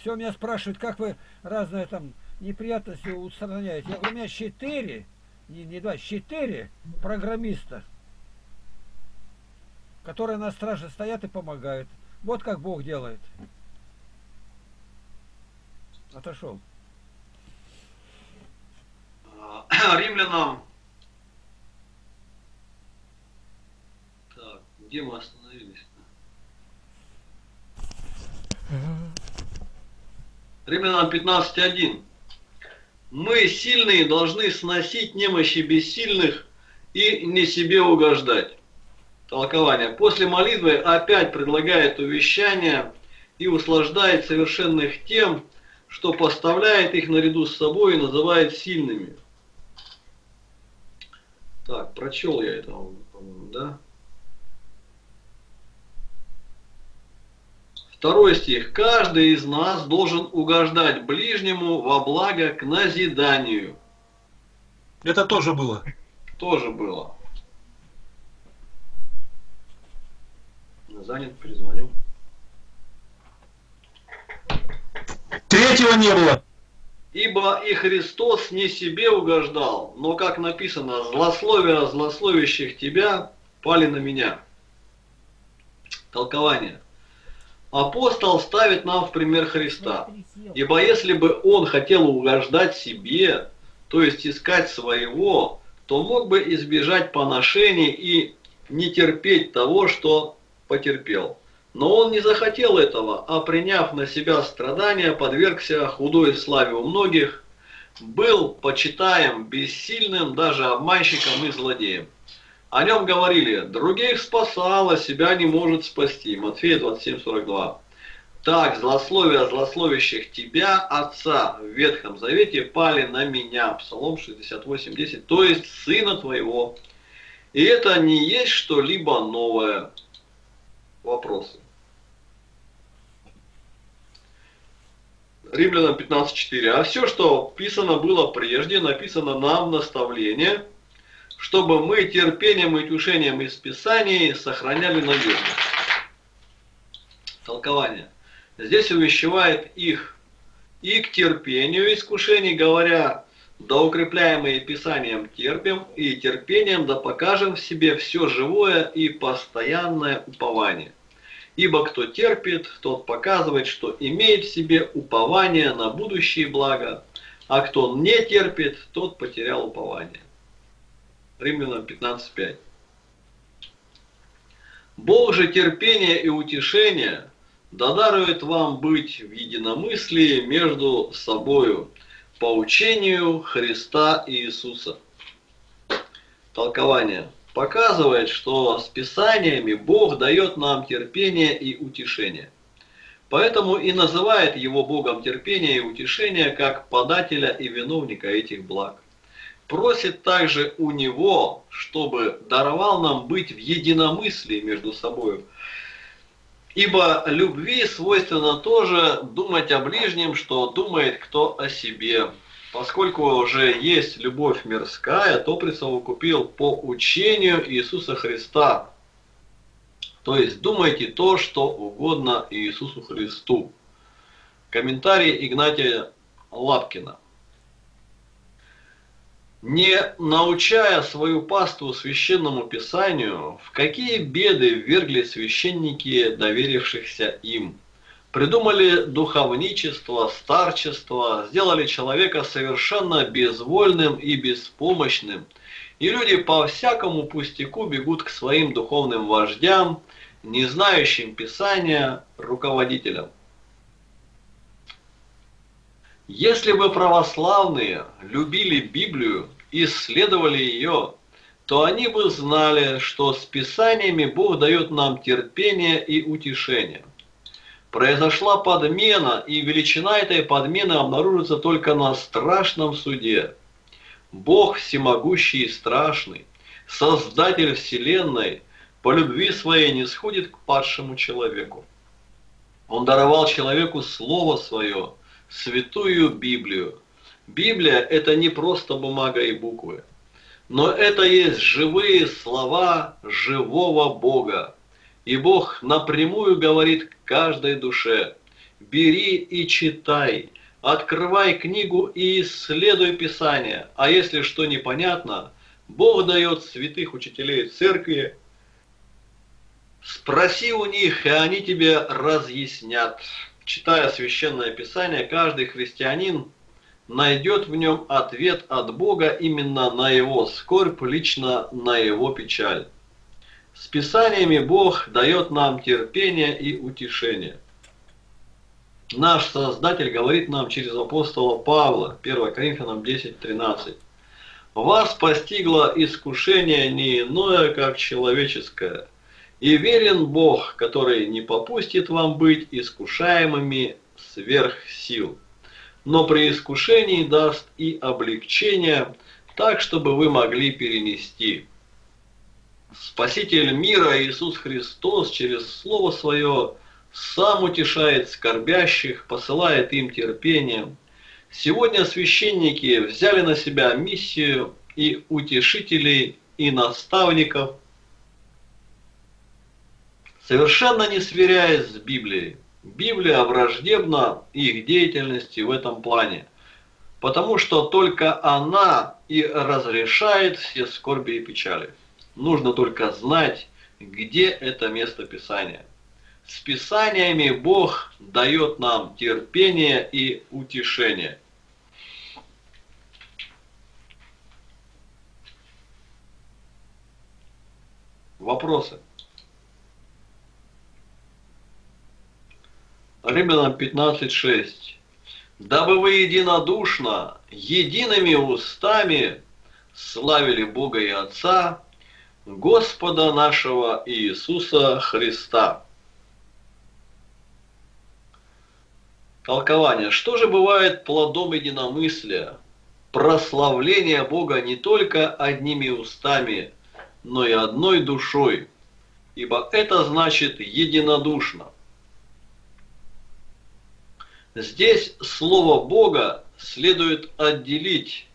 Все меня спрашивают, как вы разные там неприятности устраняете. Я говорю, у меня четыре, не, не два, четыре программиста, которые на страже стоят и помогают. Вот как Бог делает. Отошел. Римлянам. Так, где мы остановились? -то? Римлянам 15.1. Мы, сильные, должны сносить немощи бессильных и не себе угождать. Толкование. После молитвы опять предлагает увещание и услаждает совершенных тем, что поставляет их наряду с собой и называет сильными. Так, прочел я это, по-моему, да? Второй стих. Каждый из нас должен угождать ближнему во благо к назиданию. Это тоже было. Тоже было. Занят, перезвоню. Третьего не было. Ибо и Христос не себе угождал, но, как написано, злословия злословящих тебя пали на меня. Толкование. Апостол ставит нам в пример Христа. Ибо если бы он хотел угождать себе, то есть искать своего, то мог бы избежать поношений и не терпеть того, что потерпел. Но он не захотел этого, а приняв на себя страдания, подвергся худой славе у многих, был почитаем бессильным даже обманщиком и злодеем. О нем говорили, других спасал, себя не может спасти. Матфея 27:42. Так, злословия злословящих тебя, Отца, в Ветхом Завете пали на меня. Псалом 68:10, то есть Сына Твоего. И это не есть что-либо новое. Вопросы. Римлянам 15.4. А все, что писано было прежде, написано нам в наставление, чтобы мы терпением и тушением из Писаний сохраняли надежду. Толкование. Здесь увещевает их и к терпению искушений, говоря, да укрепляемые Писанием терпим, и терпением да покажем в себе все живое и постоянное упование. Ибо кто терпит, тот показывает, что имеет в себе упование на будущие блага, а кто не терпит, тот потерял упование. Римлянам 15.5. Бог же терпение и утешение додарует вам быть в единомыслии между собою по учению Христа Иисуса. Толкование показывает, что с Писаниями Бог дает нам терпение и утешение. Поэтому и называет его Богом терпения и утешения как подателя и виновника этих благ. Просит также у Него, чтобы даровал нам быть в единомыслии между собой. Ибо любви свойственно тоже думать о ближнем, что думает кто о себе. Поскольку уже есть любовь мирская, то присовокупил по учению Иисуса Христа. То есть думайте то, что угодно Иисусу Христу. Комментарий Игнатия Лапкина. Не научая свою паству священному писанию, в какие беды ввергли священники, доверившихся им – придумали духовничество, старчество, сделали человека совершенно безвольным и беспомощным. И люди по всякому пустяку бегут к своим духовным вождям, не знающим Писания, руководителям. Если бы православные любили Библию, исследовали ее, то они бы знали, что с Писаниями Бог дает нам терпение и утешение – Произошла подмена, и величина этой подмены обнаружится только на страшном суде. Бог всемогущий и страшный, Создатель Вселенной, по любви своей не сходит к падшему человеку. Он даровал человеку Слово Свое, святую Библию. Библия – это не просто бумага и буквы, но это есть живые слова живого Бога, и Бог напрямую говорит каждой душе, бери и читай, открывай книгу и исследуй Писание. А если что непонятно, Бог дает святых учителей церкви, спроси у них, и они тебе разъяснят. Читая Священное Писание, каждый христианин найдет в нем ответ от Бога именно на его скорбь, лично на его печаль. С Писаниями Бог дает нам терпение и утешение. Наш Создатель говорит нам через апостола Павла, 1 Коринфянам 10.13. Вас постигло искушение не иное, как человеческое. И верен Бог, который не попустит вам быть искушаемыми сверх сил, но при искушении даст и облегчение, так, чтобы вы могли перенести. Спаситель мира Иисус Христос через Слово Свое сам утешает скорбящих, посылает им терпение. Сегодня священники взяли на себя миссию и утешителей, и наставников, совершенно не сверяясь с Библией. Библия враждебна их деятельности в этом плане, потому что только она и разрешает все скорби и печали. Нужно только знать, где это место Писания. С Писаниями Бог дает нам терпение и утешение. Вопросы? Римлянам 15.6. Дабы вы единодушно, едиными устами славили Бога и Отца, Господа нашего Иисуса Христа. Толкование. Что же бывает плодом единомыслия? Прославление Бога не только одними устами, но и одной душой, ибо это значит единодушно. Здесь слово Бога следует отделить,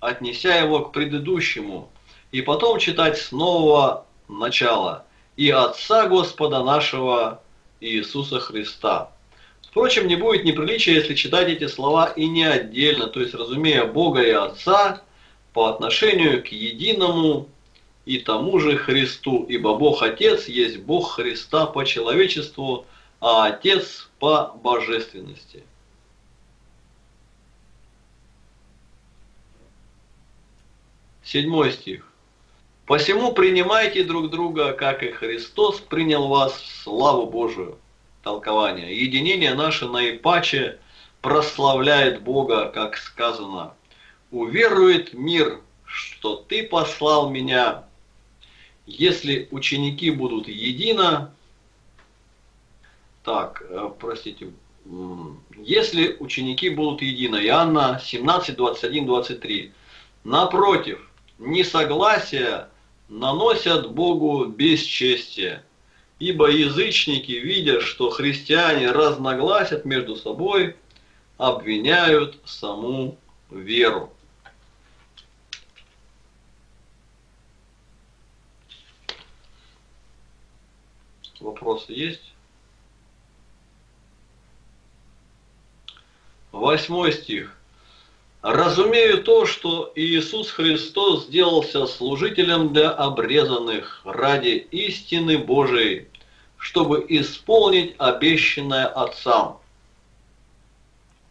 отнеся его к предыдущему, и потом читать с нового начала. И Отца Господа нашего Иисуса Христа. Впрочем, не будет неприличия, если читать эти слова и не отдельно, то есть разумея Бога и Отца по отношению к единому и тому же Христу, ибо Бог Отец есть Бог Христа по человечеству, а Отец по божественности. Седьмой стих. «Посему принимайте друг друга, как и Христос принял вас в славу Божию». Толкование. Единение наше наипаче прославляет Бога, как сказано. «Уверует мир, что Ты послал меня, если ученики будут едино, так, э, простите, если ученики будут едино, Иоанна 17, 21, 23. Напротив, несогласия наносят Богу бесчестие, ибо язычники, видя, что христиане разногласят между собой, обвиняют саму веру. Вопросы есть? Восьмой стих. Разумею то, что Иисус Христос сделался служителем для обрезанных ради истины Божией, чтобы исполнить обещанное Отцам.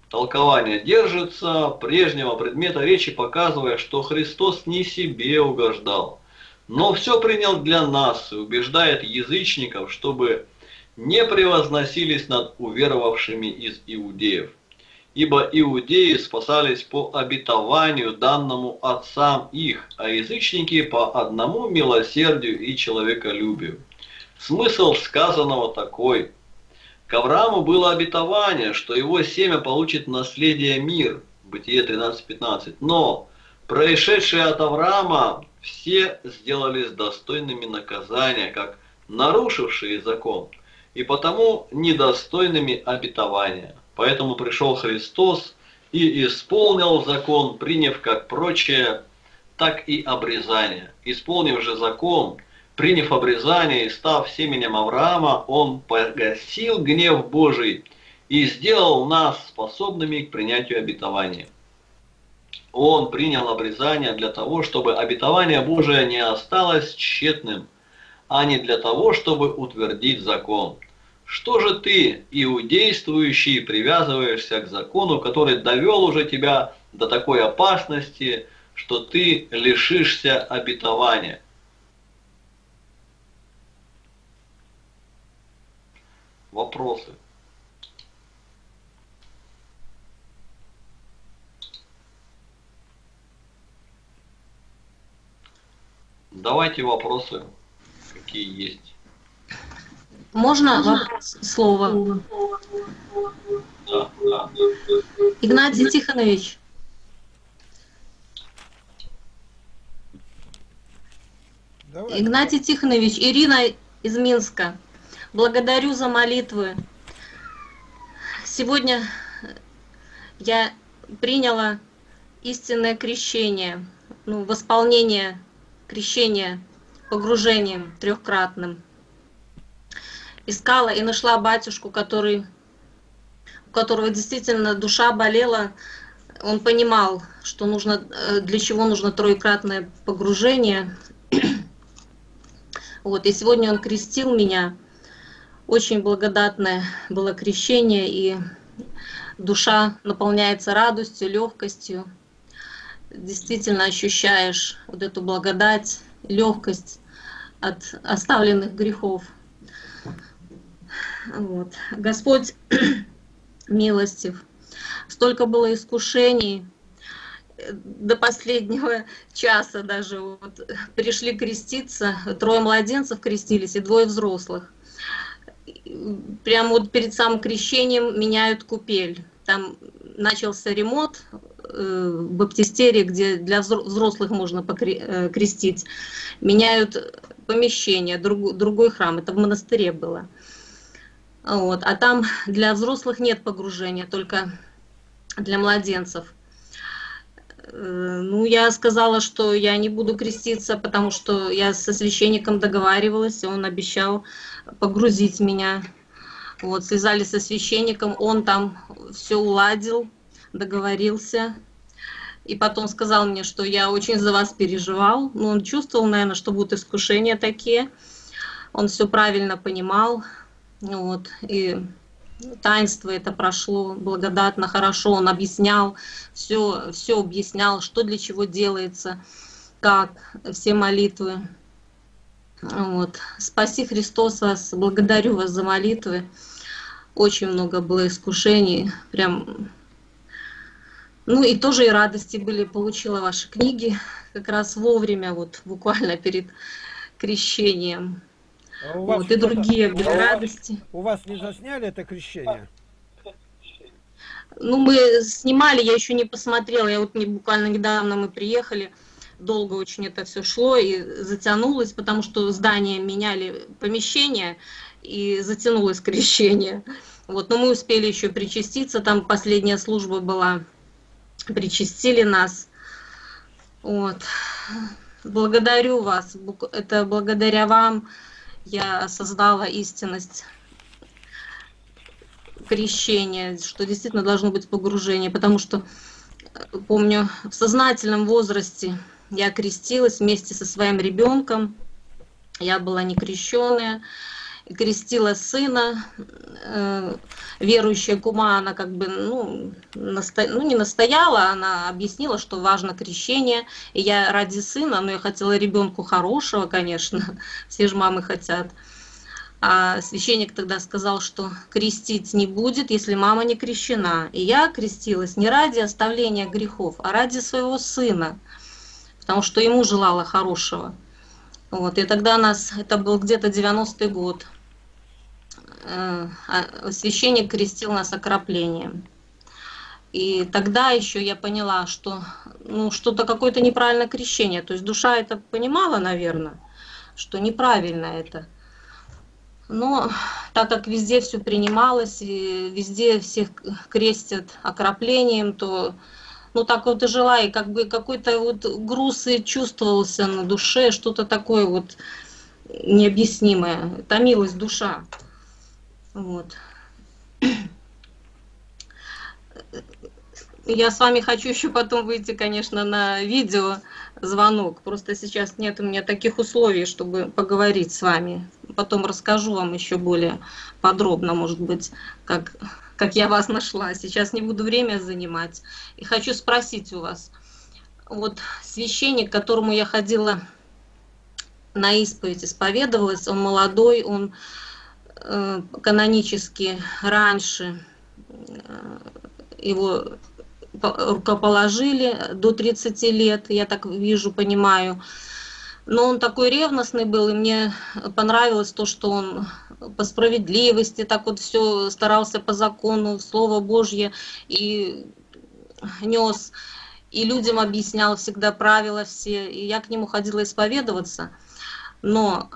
Толкование держится прежнего предмета речи, показывая, что Христос не себе угождал, но все принял для нас и убеждает язычников, чтобы не превозносились над уверовавшими из иудеев. Ибо иудеи спасались по обетованию данному отцам их, а язычники по одному милосердию и человеколюбию. Смысл сказанного такой. К Аврааму было обетование, что его семя получит наследие мир. Бытие 13.15. Но происшедшие от Авраама все сделались достойными наказания, как нарушившие закон, и потому недостойными обетования. Поэтому пришел Христос и исполнил закон, приняв как прочее, так и обрезание. Исполнив же закон, приняв обрезание и став семенем Авраама, он погасил гнев Божий и сделал нас способными к принятию обетования. Он принял обрезание для того, чтобы обетование Божие не осталось тщетным, а не для того, чтобы утвердить закон. Что же ты, иудействующий, привязываешься к закону, который довел уже тебя до такой опасности, что ты лишишься обетования? Вопросы. Давайте вопросы, какие есть. Можно вопрос, слово? Игнатий Тихонович, Давай. Игнатий Тихонович, Ирина из Минска. Благодарю за молитвы. Сегодня я приняла истинное крещение, ну, восполнение крещения погружением трехкратным. Искала и нашла батюшку, который, у которого действительно душа болела. Он понимал, что нужно, э, для чего нужно троекратное погружение. Вот, и сегодня он крестил меня. Очень благодатное было крещение, и душа наполняется радостью, легкостью. Действительно ощущаешь вот эту благодать, легкость от оставленных грехов. Вот. Господь милостив. Столько было искушений, до последнего часа даже вот, пришли креститься, трое младенцев крестились и двое взрослых. Прямо вот перед самым крещением меняют купель. Там начался ремонт э, в баптистерии, где для взро- взрослых можно покре- э. Меняют помещение, друг- другой храм. Это в монастыре было. Вот. А там для взрослых нет погружения, только для младенцев. Э, Ну, я сказала, что я не буду креститься, потому что я со священником договаривалась, и он обещал погрузить меня. Вот, связались со священником, он там все уладил, договорился. И потом сказал мне, что я очень за вас переживал. Ну, он чувствовал, наверное, что будут искушения такие. Он все правильно понимал. Вот, и таинство это прошло благодатно, хорошо. Он объяснял, все, все объяснял, что для чего делается, как, все молитвы. Вот. Спаси Христос вас, благодарю вас за молитвы. Очень много было искушений, прям ну и тоже и радости были, получила ваши книги как раз вовремя, вот буквально перед крещением. А у вас Вот, и другие были радости. У вас не засняли это крещение? Ну, мы снимали, я еще не посмотрела, я вот не, буквально недавно мы приехали, долго очень это все шло и затянулось, потому что здание меняли помещение и затянулось крещение. Вот, но мы успели еще причаститься, там последняя служба была, причастили нас. Вот. Благодарю вас, это благодаря вам я осознала истинность крещения, что действительно должно быть погружение, потому что э, помню в сознательном возрасте я крестилась вместе со своим ребенком, я была не крещенная, крестила сына, э, верующая кума, она как бы, ну, насто... ну, не настояла, она объяснила, что важно крещение, и я ради сына, но я хотела ребенку хорошего, конечно, все же мамы хотят, а священник тогда сказал, что крестить не будет, если мама не крещена. И я крестилась не ради оставления грехов, а ради своего сына, потому что ему желала хорошего. Вот, и тогда нас, это был где-то 90-й год, священник крестил нас окроплением. И тогда еще я поняла, что ну, что-то какое-то неправильное крещение. То есть душа это понимала, наверное, что неправильно это. Но так как везде все принималось, и везде всех крестят окроплением, то ну так вот и жила, и как бы какой-то вот груз и чувствовался на душе, что-то такое вот необъяснимое, томилась душа. Вот. Я с вами хочу еще потом выйти, конечно, на видео звонок. Просто сейчас нет у меня таких условий, чтобы поговорить с вами. Потом расскажу вам еще более подробно, может быть, как, как я вас нашла. Сейчас не буду время занимать. И хочу спросить у вас. Вот священник, к которому я ходила на исповедь, исповедовалась, он молодой, он канонически раньше э, его по- рукоположили до 30 лет, я так вижу, понимаю. Но он такой ревностный был, и мне понравилось то, что он по справедливости так вот все старался по закону, Слово Божье, и нес, и людям объяснял всегда правила все, и я к нему ходила исповедоваться. Но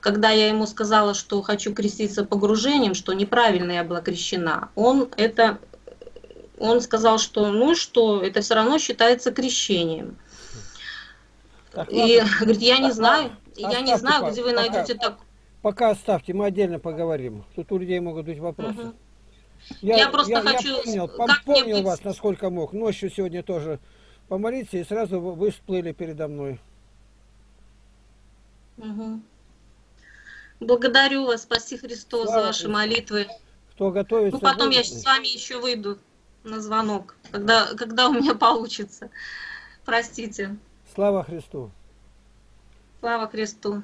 когда я ему сказала, что хочу креститься погружением, что неправильно я была крещена, он это он сказал, что ну что, это все равно считается крещением. Так, И ладно. говорит, я не Так, знаю, я не Оставьте знаю, пока- где вы пока. найдете так. Пока оставьте, мы отдельно поговорим. Тут у людей могут быть вопросы. Мгм. Я просто хочу- понял, как мне помнил быть? вас, насколько мог. Ночью сегодня тоже помолиться, и сразу вы всплыли передо мной. Мгм. Благодарю вас, спаси Христос за Слава ваши Христу. молитвы. Кто готовится... Ну, потом я будет, с вами еще выйду на звонок, когда, когда у меня получится. Простите. Слава Христу. Слава Христу.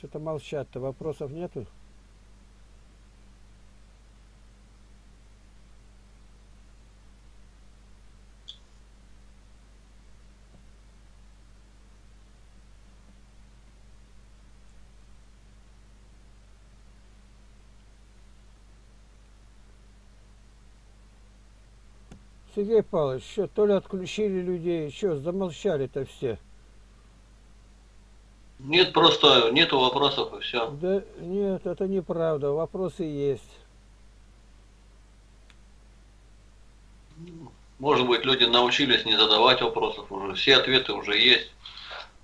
Что-то молчат-то, вопросов нету? Сергей Павлович, что, то ли отключили людей, что, замолчали-то все? Нет, просто нету вопросов и все. Да нет, это неправда, вопросы есть. Может быть, люди научились не задавать вопросов уже. Все ответы уже есть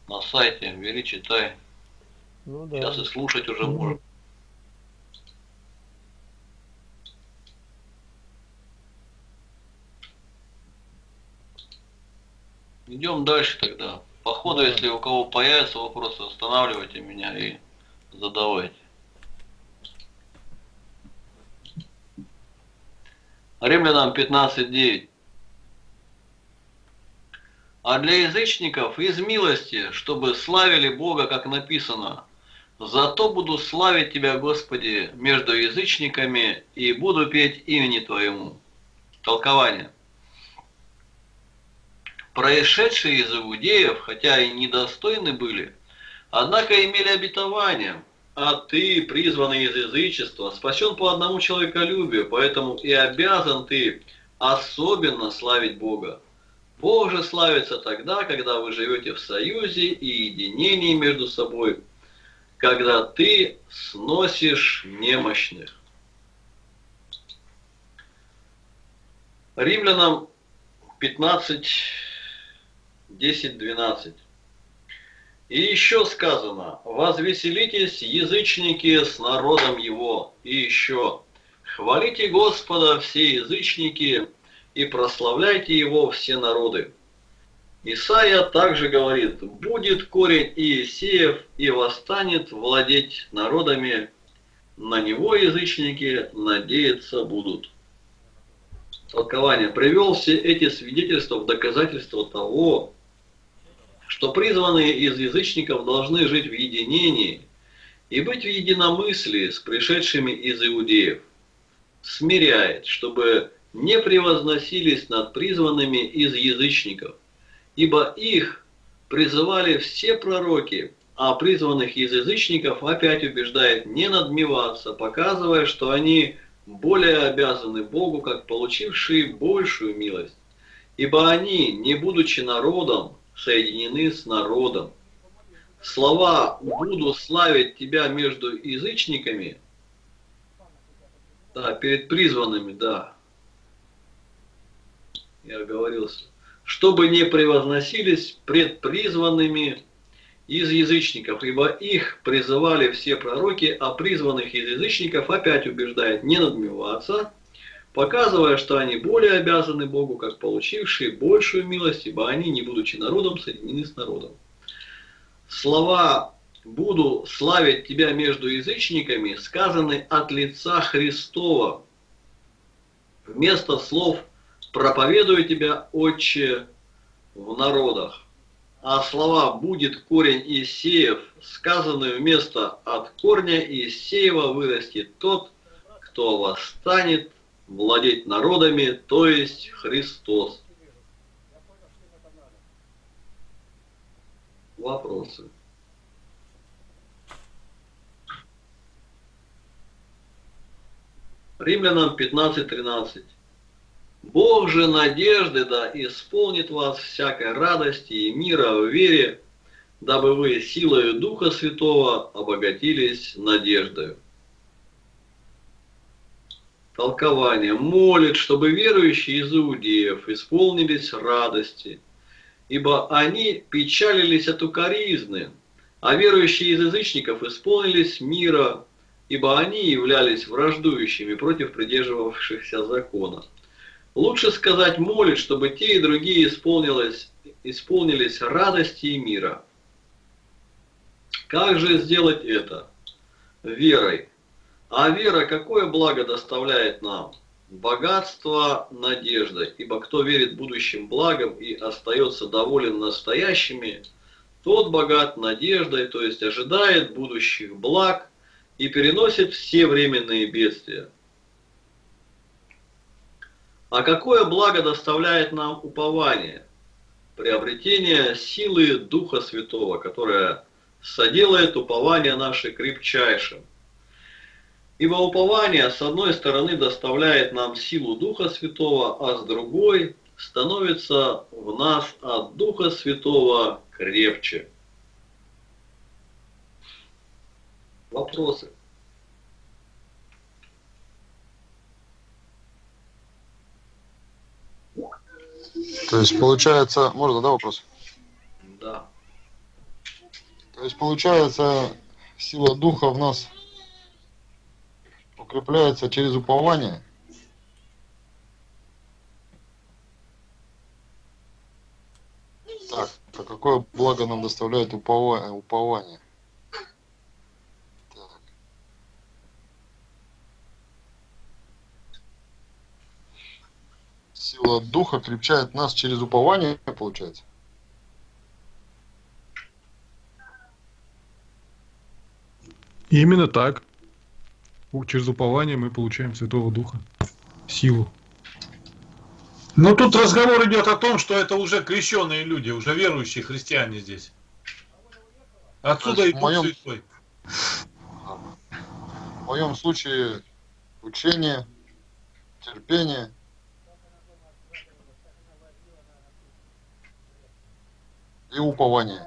на сайте. Бери, читай. Ну да. Сейчас и слушать уже можно. Идем дальше тогда. По ходу, Да. если у кого появятся вопросы, останавливайте меня и задавайте. Римлянам 15.9. А для язычников из милости, чтобы славили Бога, как написано, «Зато буду славить Тебя, Господи, между язычниками, и буду петь имени Твоему». Толкование. Происшедшие из иудеев, хотя и недостойны были, однако имели обетование, а ты, призванный из язычества, спасен по одному человеколюбию, поэтому и обязан ты особенно славить Бога. Бог же славится тогда, когда вы живете в союзе и единении между собой, когда ты сносишь немощных. Римлянам 15, 10, 12. И еще сказано, возвеселитесь, язычники, с народом его. И еще, хвалите Господа, все язычники, и прославляйте его все народы. Исаия также говорит, будет корень Иисеев и восстанет владеть народами, на него язычники надеяться будут. Толкование. Привел все эти свидетельства в доказательство того, что призванные из язычников должны жить в единении и быть в единомыслии с пришедшими из иудеев. Смиряет, чтобы не превозносились над призванными из язычников, ибо их призывали все пророки, а призванных из язычников опять убеждает не надмеваться, показывая, что они более обязаны Богу, как получившие большую милость, ибо они, не будучи народом, соединены с народом. Слова «буду славить тебя между язычниками» Да, перед призванными, да. Я оговорился. Чтобы не превозносились пред призванными из язычников, ибо их призывали все пророки, а призванных из язычников опять убеждает не надмеваться, показывая, что они более обязаны Богу, как получившие большую милость, ибо они, не будучи народом, соединены с народом. Слова «буду славить тебя между язычниками» сказаны от лица Христова. Вместо слов «проповедую тебя, Отче, в народах». а слова «будет корень Иисеев» сказаны вместо «от корня Иисеева вырастет тот, кто восстанет владеть народами, то есть Христос». Вопросы? Римлянам 15.13. Бог же надежды да исполнит вас всякой радости и мира в вере, дабы вы силою Духа Святого обогатились надеждою. Толкование. Молит, чтобы верующие из иудеев исполнились радости, ибо они печалились от укоризны, а верующие из язычников исполнились мира, ибо они являлись враждующими против придерживавшихся закона. Лучше сказать молит, чтобы те и другие исполнились, исполнились радости и мира. Как же сделать это? Верой. А вера какое благо доставляет нам? Богатство надежда, ибо кто верит будущим благом и остается доволен настоящими, тот богат надеждой, то есть ожидает будущих благ и переносит все временные бедствия. А какое благо доставляет нам упование? Приобретение силы Духа Святого, которое соделает упование наше крепчайшим. Ибо упование с одной стороны доставляет нам силу Духа Святого, а с другой становится в нас от Духа Святого крепче. Вопросы? То есть получается, можно, да, вопрос? Да. То есть получается, сила духа в нас укрепляется через упование. Так, а какое благо нам доставляет упова- упование? Так. Сила духа крепчает нас через упование, получается? Именно так. У- Через упование мы получаем Святого Духа. Силу. Но тут разговор идет о том, что это уже крещенные люди, уже верующие христиане здесь. Отсюда и моем- Святой. В моем случае учение, терпение. И упование.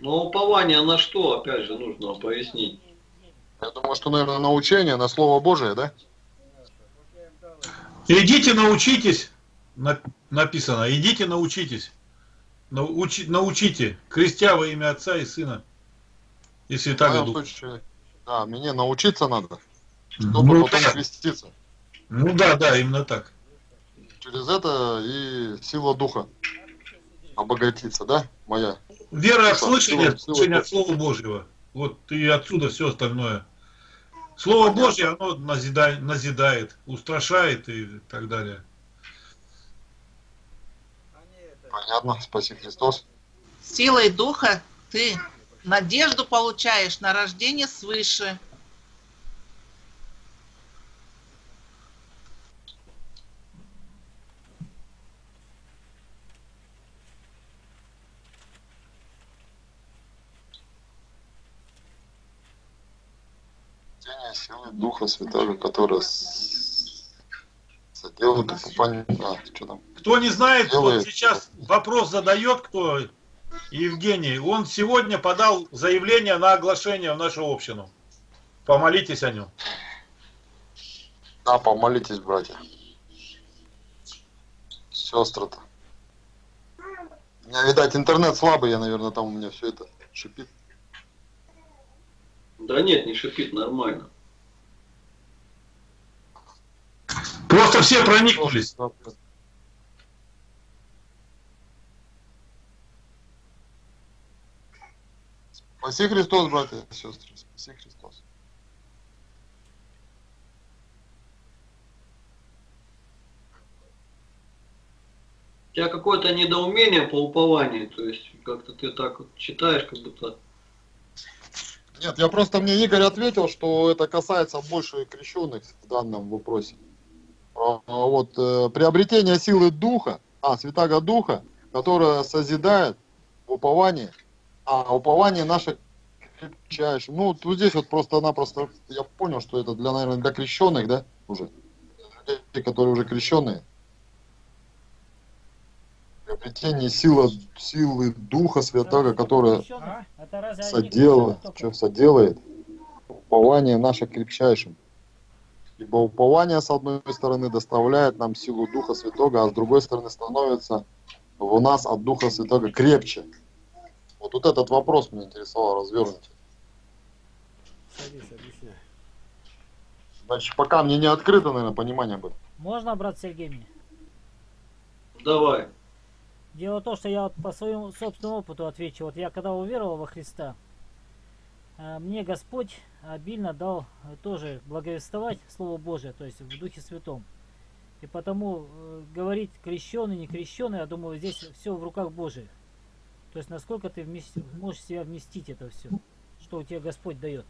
Но упование на что, опять же, нужно пояснить. Я думаю, что, наверное, на учение, на Слово Божие, да? Идите научитесь, на- написано, идите научитесь. Научи- научите, крестя во имя Отца и Сына и Святаго Духа. случае, да, мне научиться надо, чтобы Ну, потом да. креститься. ну да, да, именно так. Через это и сила духа обогатится, да, моя? Вера от слышания, сила- от Слова Божьего. Вот и отсюда все остальное. Слово Божье, оно назидает, назидает, устрашает и так далее. Понятно, спаси Христос. Силой духа ты надежду получаешь на рождение свыше. Силы Духа Святого, которая. А, что там? Кто не знает, кто Делает. сейчас вопрос задает, кто Евгений, он сегодня подал заявление на оглашение в нашу общину. Помолитесь о нем. Да, помолитесь, братья. Сестры-то. У меня, видать, интернет слабый, я, наверное, там у меня все это шипит. Да нет, не шипит, нормально. Просто все проникнулись. Спаси Христос, братья и сестры. Спаси Христос. У тебя какое-то недоумение по упованию, то есть как-то ты так вот читаешь, как будто... Нет, я просто мне Игорь ответил, что это касается больше крещенных в данном вопросе. Угу. Вот э, приобретение силы духа, а, святаго духа, которая созидает в уповании, а упование наше крепчайшее. Ну, вот здесь вот просто-напросто я понял, что это для, наверное, для крещенных, да, уже. Людей, которые уже крещенные. Приобретение силы, силы духа святого, которая А? Соделает, что соделает, упование наше крепчайшим. Ибо упование, с одной стороны, доставляет нам силу Духа Святого, а с другой стороны, становится в нас от Духа Святого крепче. Вот, вот этот вопрос меня интересовал, развернуть. Значит, пока мне не открыто, наверное, понимание об этом. Можно, брат Сергей, мне? Давай. Дело в том, что я вот по своему собственному опыту отвечу. Вот я когда уверовал во Христа, э, мне Господь обильно дал э, тоже благовествовать Слово Божие, то есть в Духе Святом. И потому э, говорить крещеный, не крещеный, я думаю, здесь все в руках Божьих. То есть насколько ты вмести- можешь себя вместить это все, что у тебя Господь дает.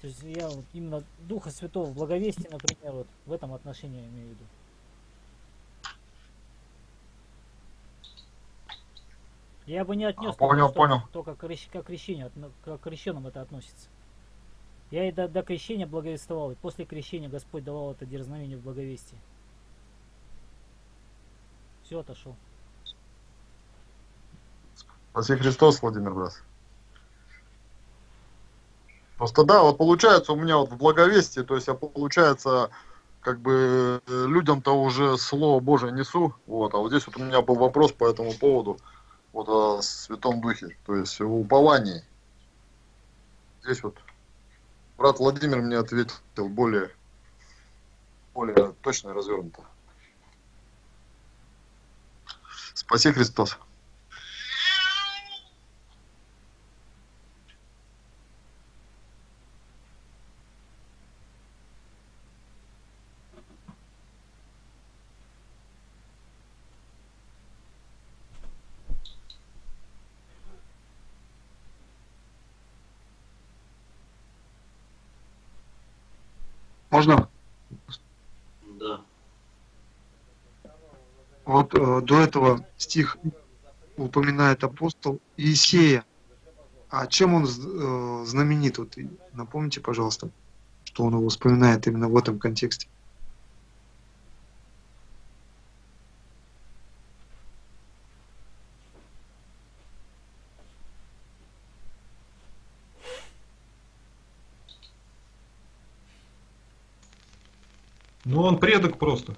То есть я вот именно Духа Святого в благовестии, например, вот в этом отношении имею в виду. Я бы не отнес А, понял, что понял. только к крещ- как крещению, как к крещенным это относится. Я и до, до крещения благовествовал, и после крещения Господь давал это дерзновение в благовестии. Все, отошел. Спаси Христос, Владимир брат. Просто да, вот получается у меня вот в благовестии, то есть я получается как бы э, людям-то уже Слово Божие несу, вот, а вот здесь вот у меня был вопрос по этому поводу, вот о Святом Духе, то есть о уповании. Здесь вот брат Владимир мне ответил более, более точно и развернуто. Спаси Христос. Можно? Да. Вот э, до этого стих упоминает апостол Иисея. А чем он э, знаменит? Вот, напомните, пожалуйста, что он его вспоминает именно в этом контексте. Ну, он предок просто.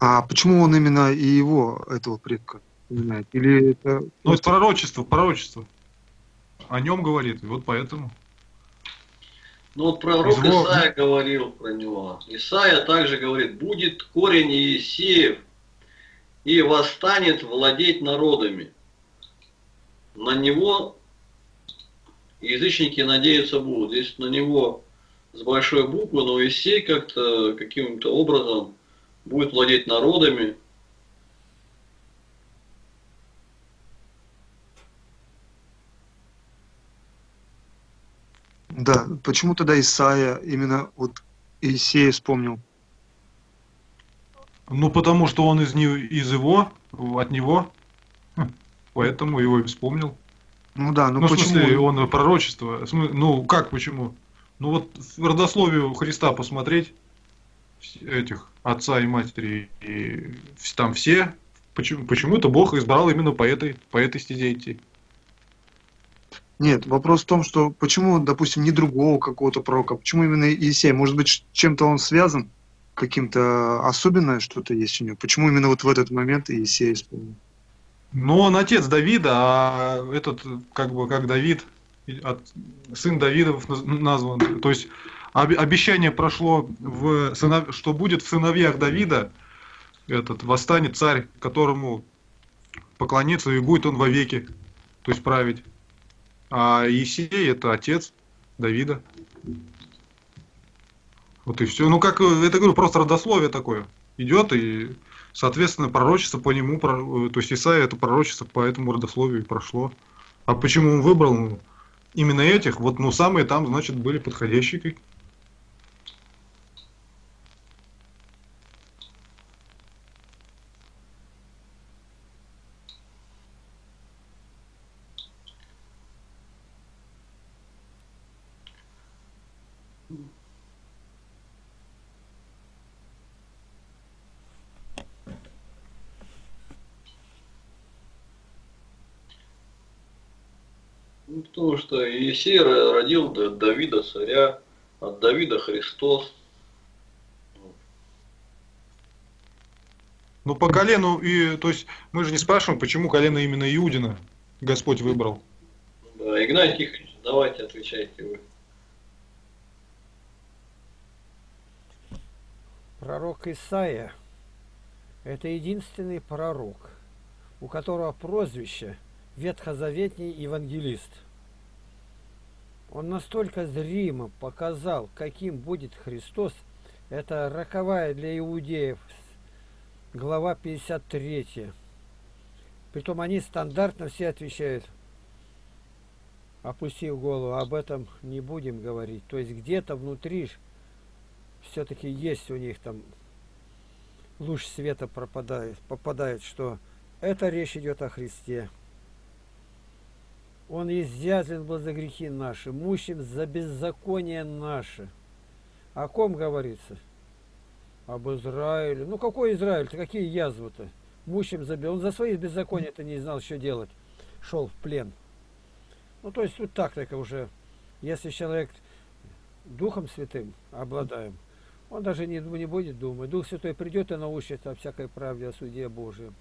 А почему он именно и его, этого предка, упоминает? Или это Ну, это пророчество, пророчество. О нем говорит, и вот поэтому. Ну вот пророк Его- Исаия говорил про него. Исаия также говорит, будет корень Иисеев и восстанет владеть народами. На него язычники надеяться будут. Здесь на него с большой буквы, но Иисей как-то каким-то образом будет владеть народами. Да, почему тогда Исаия именно вот Иисея вспомнил? Ну, потому что он из, не, из его, от него. Хм, Поэтому его и вспомнил. Ну да, ну, Ну, в почему? смысле, он пророчество. В Ну, как почему? Ну, вот в родословию Христа посмотреть, этих отца и матери, и там все, почему, почему-то Бог избрал именно по этой, по этой стезе идти. Нет, вопрос в том, что почему, допустим, не другого какого-то пророка, почему именно Иисей? Может быть, чем-то он связан? Каким-то особенное что-то есть у него? Почему именно вот в этот момент Иисей вспомнил? Ну, он отец Давида, а этот, как бы, как Давид, от, сын Давидов наз- назван. То есть об- обещание прошло, в сынов- что будет в сыновьях Давида, этот восстанет царь, которому поклонится, и будет он вовеки, то есть править. А Иисей это отец Давида. Вот и все. Ну, как, это говорю, просто родословие такое. Идет и, соответственно, пророчество по нему, э, то есть Исаия это пророчество по этому родословию прошло. А почему он выбрал именно этих? Вот, ну, самые там, значит, были подходящие. как- Ну, потому что Иисей ро- родил Д- Давида царя, от Давида Христос. Ну, по колену, и, то есть, мы же не спрашиваем, почему колено именно Иудина Господь выбрал. Да, Игнатий Тихонович, давайте отвечайте вы. Пророк Исаия – это единственный пророк, у которого прозвище Ветхозаветний евангелист. Он настолько зримо показал, каким будет Христос, это роковая для иудеев глава 53. Притом они стандартно все отвечают, опустив голову, об этом не будем говорить. То есть где-то внутри все-таки есть у них там луч света пропадает, попадает, что это речь идет о Христе. Он изъязлен был за грехи наши, мучим за беззаконие наше. О ком говорится? Об Израиле. Ну какой Израиль-то, какие язвы-то? Мучим за Он за свои беззакония-то не знал, что делать. Шел в плен. Ну то есть тут тактика уже. Если человек Духом Святым обладаем, он даже не, не будет думать. Дух Святой придет и научит о всякой правде, о суде Божьем.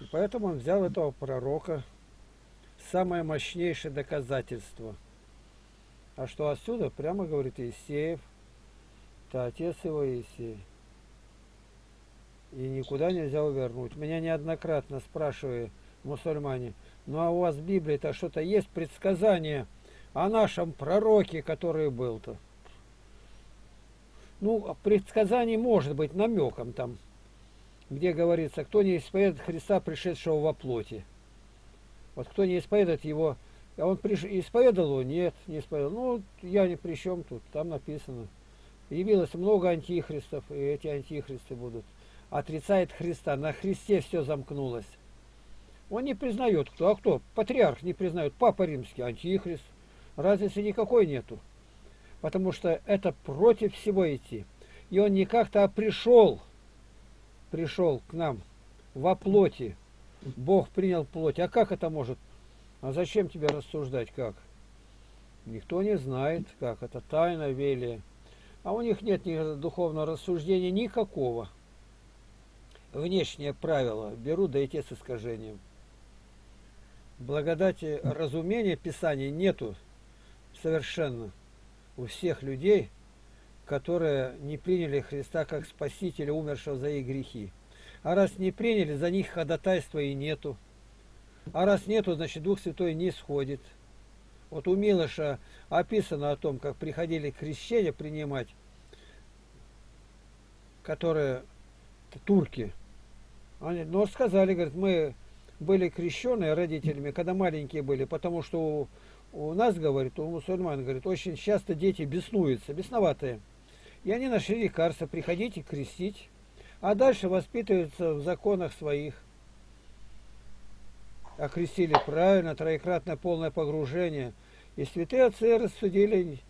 И поэтому он взял этого пророка, самое мощнейшее доказательство. А что отсюда, прямо говорит Иисеев, это отец его Иисей. И никуда нельзя увернуть. Меня неоднократно спрашивают мусульмане, ну а у вас в Библии-то что-то есть предсказание о нашем пророке, который был-то? Ну, предсказание может быть намеком там, где говорится, кто не исповедует Христа, пришедшего во плоти. Вот кто не исповедует его, а он приш... исповедовал? Нет, не исповедовал. Ну, я ни при чем тут, там написано. Явилось много антихристов, и эти антихристы будут. Отрицает Христа, на Христе все замкнулось. Он не признает кто, а кто? Патриарх не признает, Папа Римский, антихрист. Разницы никакой нету. Потому что это против всего идти. И он не как-то, а пришел, пришел к нам во плоти. Бог принял плоть. А как это может? А зачем тебе рассуждать как? Никто не знает, как это тайна велия. А у них нет ни духовного рассуждения никакого. Внешнее правило беру да идти с искажением. Благодати разумения Писания нету совершенно у всех людей, которые не приняли Христа как Спасителя, умершего за их грехи. А раз не приняли, за них ходатайства и нету. А раз нету, значит Дух Святой не сходит. Вот у Милоша описано о том, как приходили крещение принимать, которые турки. Они, но сказали, говорят, мы были крещенные родителями, когда маленькие были, потому что у, у нас, говорит, у мусульман, говорит, очень часто дети беснуются, бесноватые. И они нашли лекарство, приходите крестить, а дальше воспитываются в законах своих. Окрестили правильно, троекратное полное погружение. И святые отцы рассудили,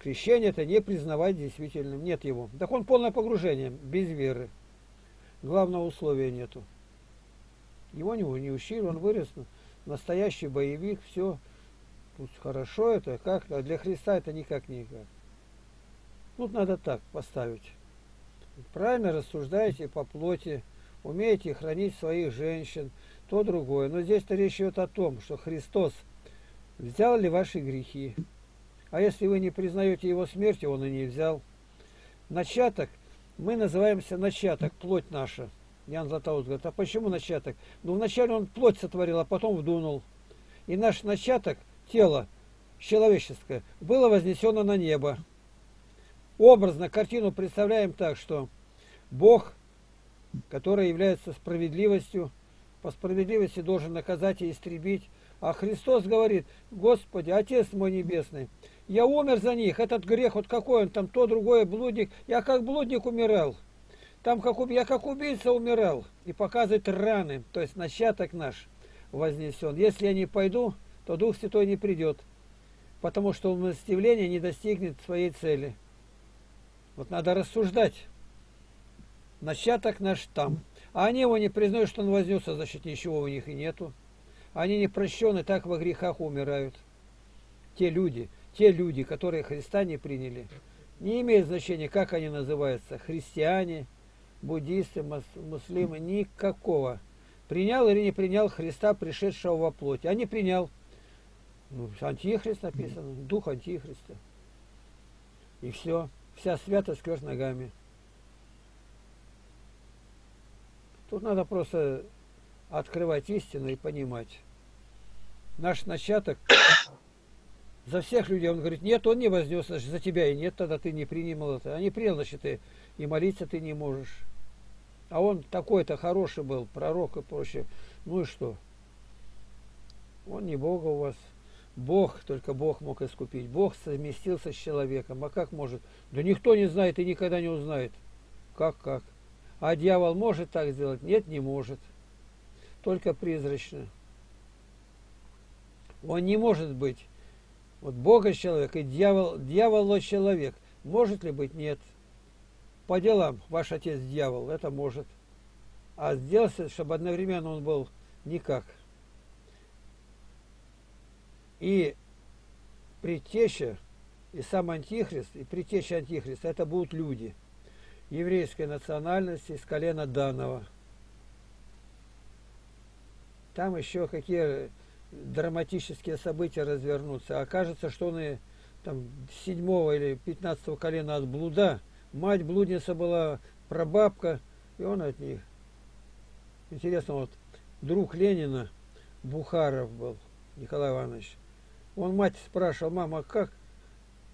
крещение это не признавать действительным, нет его. Так он полное погружение, без веры. Главного условия нету. Его не, не учили, он вырос, настоящий боевик, все. Тут хорошо это, как а для Христа это никак никак. Тут надо так поставить. Правильно рассуждаете по плоти, умеете хранить своих женщин, то другое. Но здесь-то речь идет о том, что Христос взял ли ваши грехи. А если вы не признаете его смерти, он и не взял. Начаток, мы называемся начаток, плоть наша. Ян Златоуст говорит, а почему начаток? Ну, вначале он плоть сотворил, а потом вдунул. И наш начаток, тело человеческое, было вознесено на небо. Образно картину представляем так, что Бог, который является справедливостью, по справедливости должен наказать и истребить. А Христос говорит, Господи, Отец мой Небесный, я умер за них, этот грех, вот какой он там, то, другое, блудник, я как блудник умирал, там как, я как убийца умирал, и показывает раны, то есть начаток наш вознесен. Если я не пойду, то Дух Святой не придет, потому что умилостивление не достигнет своей цели. Вот надо рассуждать. Начаток наш там. А они его не признают, что он вознесся, значит, ничего у них и нету. Они не прощены, так во грехах умирают. Те люди, те люди, которые Христа не приняли, не имеет значения, как они называются, христиане, буддисты, муслимы, никакого. Принял или не принял Христа, пришедшего во плоть. А не принял. Ну, антихрист написано, дух антихриста. И все. Вся святость кверх ногами. Тут надо просто открывать истину и понимать. Наш начаток за всех людей, он говорит, нет, он не вознес, значит, за тебя и нет, тогда ты не принимал это. А не принял, значит, и, и молиться ты не можешь. А он такой-то хороший был, пророк и прочее. Ну и что? Он не Бога у вас. Бог, только Бог мог искупить. Бог совместился с человеком. А как может? Да никто не знает и никогда не узнает. Как, как? А дьявол может так сделать? Нет, не может. Только призрачно. Он не может быть. Вот Бога человек и дьявол, дьявол человек. Может ли быть? Нет. По делам ваш отец дьявол, это может. А сделать, чтобы одновременно он был никак. И предтеча, и сам антихрист, и предтеча антихриста, это будут люди еврейской национальности из колена Данова. Там еще какие драматические события развернутся. Окажется, что он и там седьмого или пятнадцатого колена от блуда, мать блудница была прабабка, и он от них. Интересно, вот друг Ленина, Бухаров был, Николай Иванович, он мать спрашивал, мама, как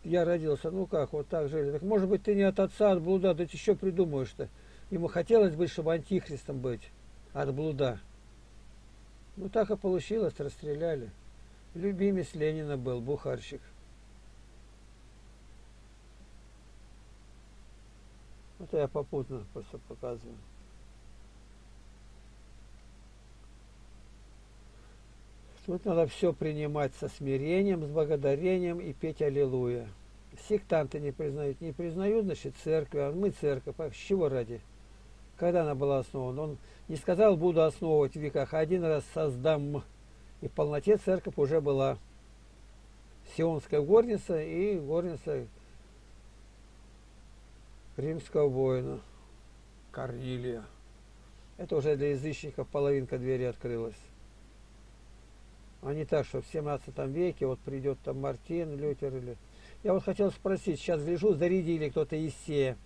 я родился? Ну как, вот так же. Так может быть ты не от отца, от блуда, да ты еще придумаешь-то. Ему хотелось бы, чтобы антихристом быть от блуда. Ну так и получилось, расстреляли. Любимец Ленина был, бухарщик. Вот я попутно просто показываю. Тут надо все принимать со смирением, с благодарением и петь Аллилуйя. Сектанты не признают. Не признают, значит, церковь. А мы церковь. А с чего ради? Когда она была основана? Он не сказал, буду основывать в веках, а один раз создам. И в полноте церковь уже была. Сионская горница и горница римского воина Корнилия. Это уже для язычников половинка двери открылась а не так, что в 17 веке вот придет там Мартин, Лютер или... Я вот хотел спросить, сейчас гляжу, зарядили кто-то из Сея.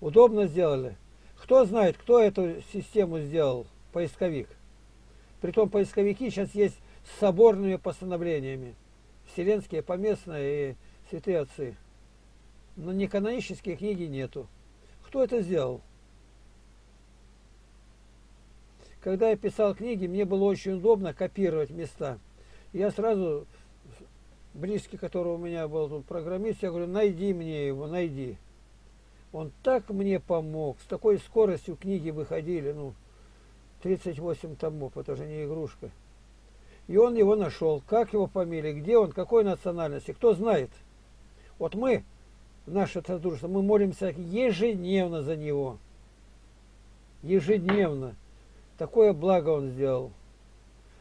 Удобно сделали? Кто знает, кто эту систему сделал, поисковик? Притом поисковики сейчас есть с соборными постановлениями. Вселенские, поместные и святые отцы. Но не канонические книги нету. Кто это сделал? Когда я писал книги, мне было очень удобно копировать места – я сразу, близкий, который у меня был тут программист, я говорю, найди мне его, найди. Он так мне помог, с такой скоростью книги выходили, ну, 38 томов, это же не игрушка. И он его нашел. Как его фамилия, где он, какой национальности, кто знает. Вот мы, наше Содружество, мы молимся ежедневно за него. Ежедневно. Такое благо он сделал.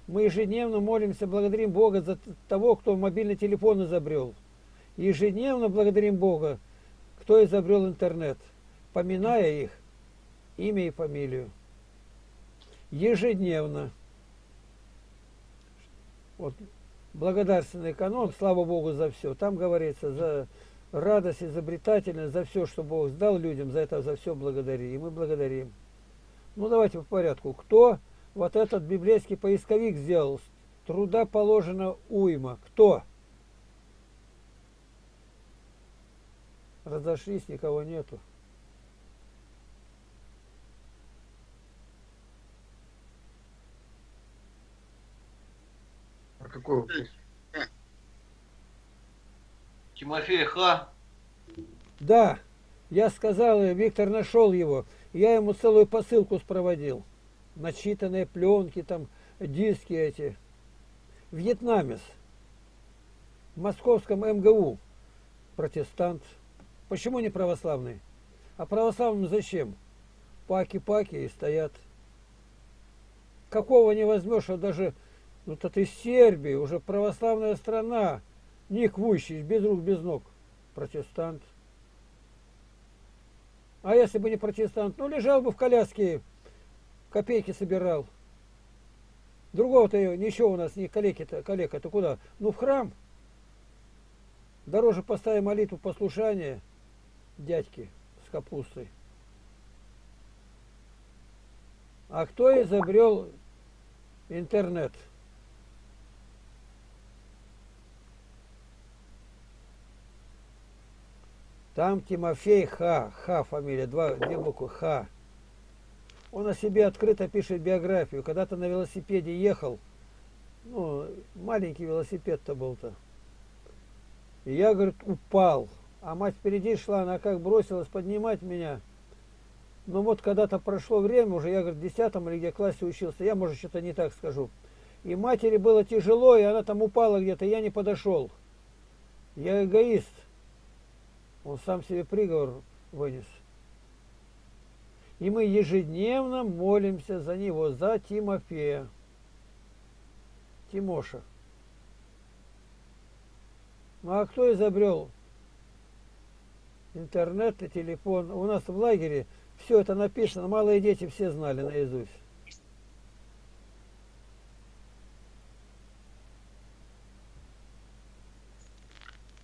Мы ежедневно молимся, благодарим Бога за того, кто мобильный телефон изобрел. Ежедневно благодарим Бога, кто изобрел интернет, поминая их имя и фамилию. Ежедневно. Вот благодарственный канон, слава Богу за все. Там говорится за радость, изобретательность, за все, что Бог сдал людям, за это за все благодари. И мы благодарим. Ну давайте по порядку. Кто вот этот библейский поисковик сделал. Труда положено уйма. Кто? Разошлись, никого нету. А какой вопрос? Тимофей Ха, Да, я сказал, Виктор нашел его. Я ему целую посылку спроводил. Начитанные пленки, там, диски эти. Вьетнамец. В московском МГУ. Протестант. Почему не православный? А православным зачем? Паки-паки и стоят. Какого не возьмешь, а даже ну, вот из Сербии, уже православная страна. Ник Вуйчич, без рук, без ног. Протестант. А если бы не протестант, ну лежал бы в коляске, копейки собирал. Другого-то ничего у нас не калеки-то, калека-то куда? Ну в храм. Дороже поставим молитву послушания дядьки с капустой. А кто изобрел интернет? Там Тимофей Ха, Ха фамилия, два, две буквы Ха. Он о себе открыто пишет биографию. Когда-то на велосипеде ехал, ну, маленький велосипед-то был-то. И я, говорит, упал. А мать впереди шла, она как бросилась поднимать меня. Но вот когда-то прошло время, уже я, говорит, в 10 или где классе учился, я, может, что-то не так скажу. И матери было тяжело, и она там упала где-то, я не подошел. Я эгоист. Он сам себе приговор вынес. И мы ежедневно молимся за него, за Тимофея. Тимоша. Ну а кто изобрел интернет и телефон? У нас в лагере все это написано, малые дети все знали наизусть.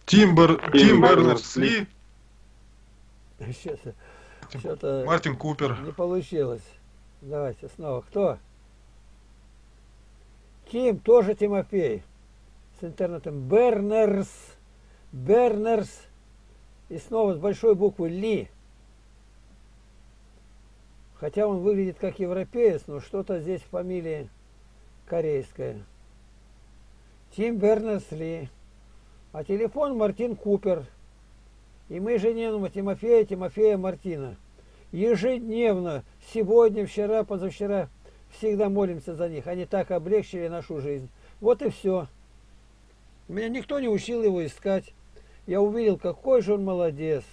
Тимбер, Тим Бернерс-Ли. Сейчас что-то Мартин Купер. не получилось. Давайте снова. Кто? Тим, тоже Тимофей. С интернетом. Бернерс. Бернерс. И снова с большой буквы Ли. Хотя он выглядит как европеец, но что-то здесь в фамилии корейская. Тим Бернерс Ли. А телефон Мартин Купер. И мы ежедневно Тимофея, Тимофея, Мартина. Ежедневно, сегодня, вчера, позавчера, всегда молимся за них. Они так облегчили нашу жизнь. Вот и все. Меня никто не учил его искать. Я увидел, какой же он молодец.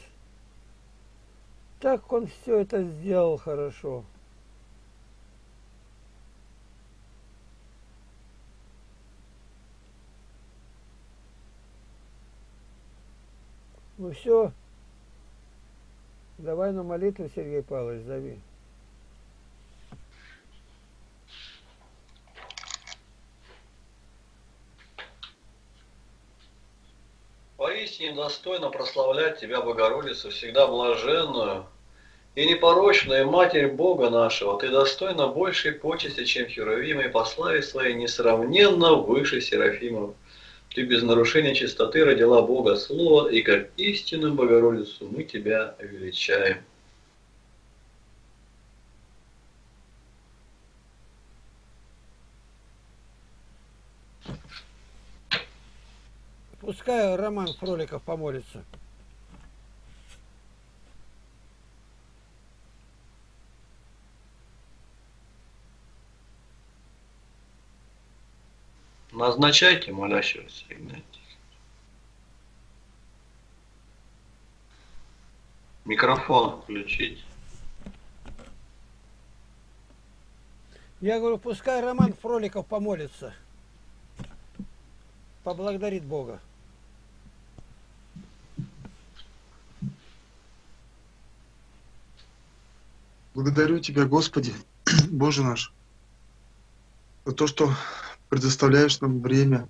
Так он все это сделал хорошо. Ну все. Давай на молитву, Сергей Павлович, зови. поистине достойно прославлять Тебя, Богородицу, всегда блаженную и непорочную Матерь Бога нашего. Ты достойна большей почести, чем Херовимы, и по славе своей несравненно выше Серафимов. Ты без нарушения чистоты родила Бога Слова, и как истинную Богородицу мы Тебя величаем. Пускай Роман Фроликов помолится. Назначайте молящегося, Игнатий. Микрофон включить. Я говорю, пускай Роман Фроликов помолится. Поблагодарит Бога. Благодарю Тебя, Господи, Боже наш, за то, что предоставляешь нам время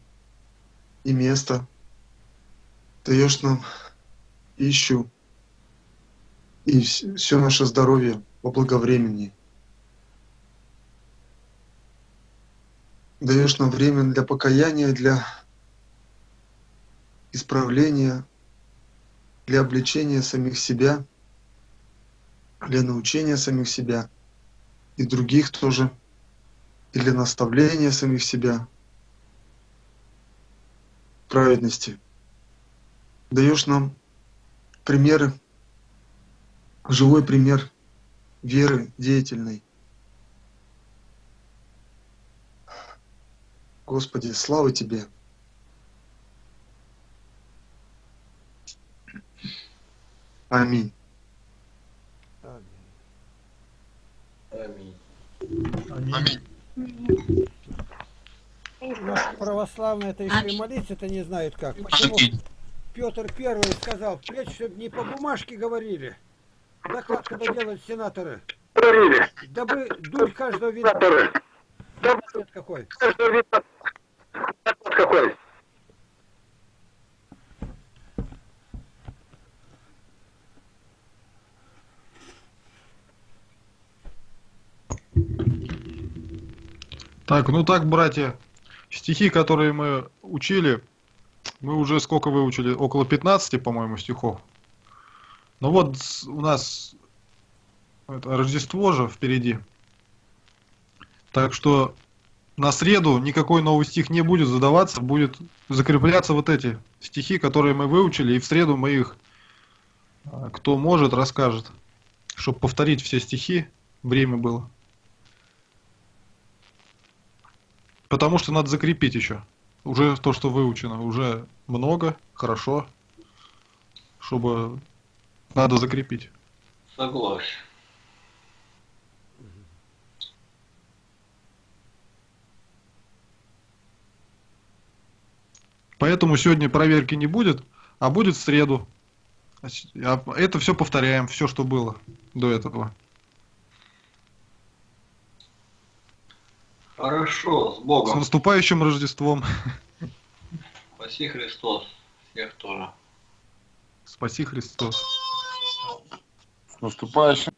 и место, даешь нам пищу и все наше здоровье во благовремени. Даешь нам время для покаяния, для исправления для обличения самих себя, для научения самих себя и других тоже, и для наставления самих себя праведности. Даешь нам примеры, живой пример веры деятельной. Господи, слава Тебе! Аминь. Аминь. Аминь. Нас православные это еще и молиться-то не знают как. Почему Петр Первый сказал, впредь, чтобы не по бумажке говорили. Доклад, когда делают сенаторы. Говорили. Дабы дурь каждого вида. Сенаторы. Цвет какой. Каждого вида. Вот какой. Так, ну так, братья, стихи, которые мы учили, мы уже сколько выучили? Около 15, по-моему, стихов. Ну вот у нас это, Рождество же впереди. Так что на среду никакой новый стих не будет задаваться, будет закрепляться вот эти стихи, которые мы выучили, и в среду мы их, а, кто может, расскажет, чтобы повторить все стихи, время было. Потому что надо закрепить еще. Уже то, что выучено, уже много, хорошо. Чтобы надо закрепить. Согласен. Поэтому сегодня проверки не будет, а будет в среду. А а Это все повторяем, все, что было до этого. Хорошо, с С Богом. наступающим Рождеством. Спаси Христос. Всех тоже. Спаси Христос. С наступающим.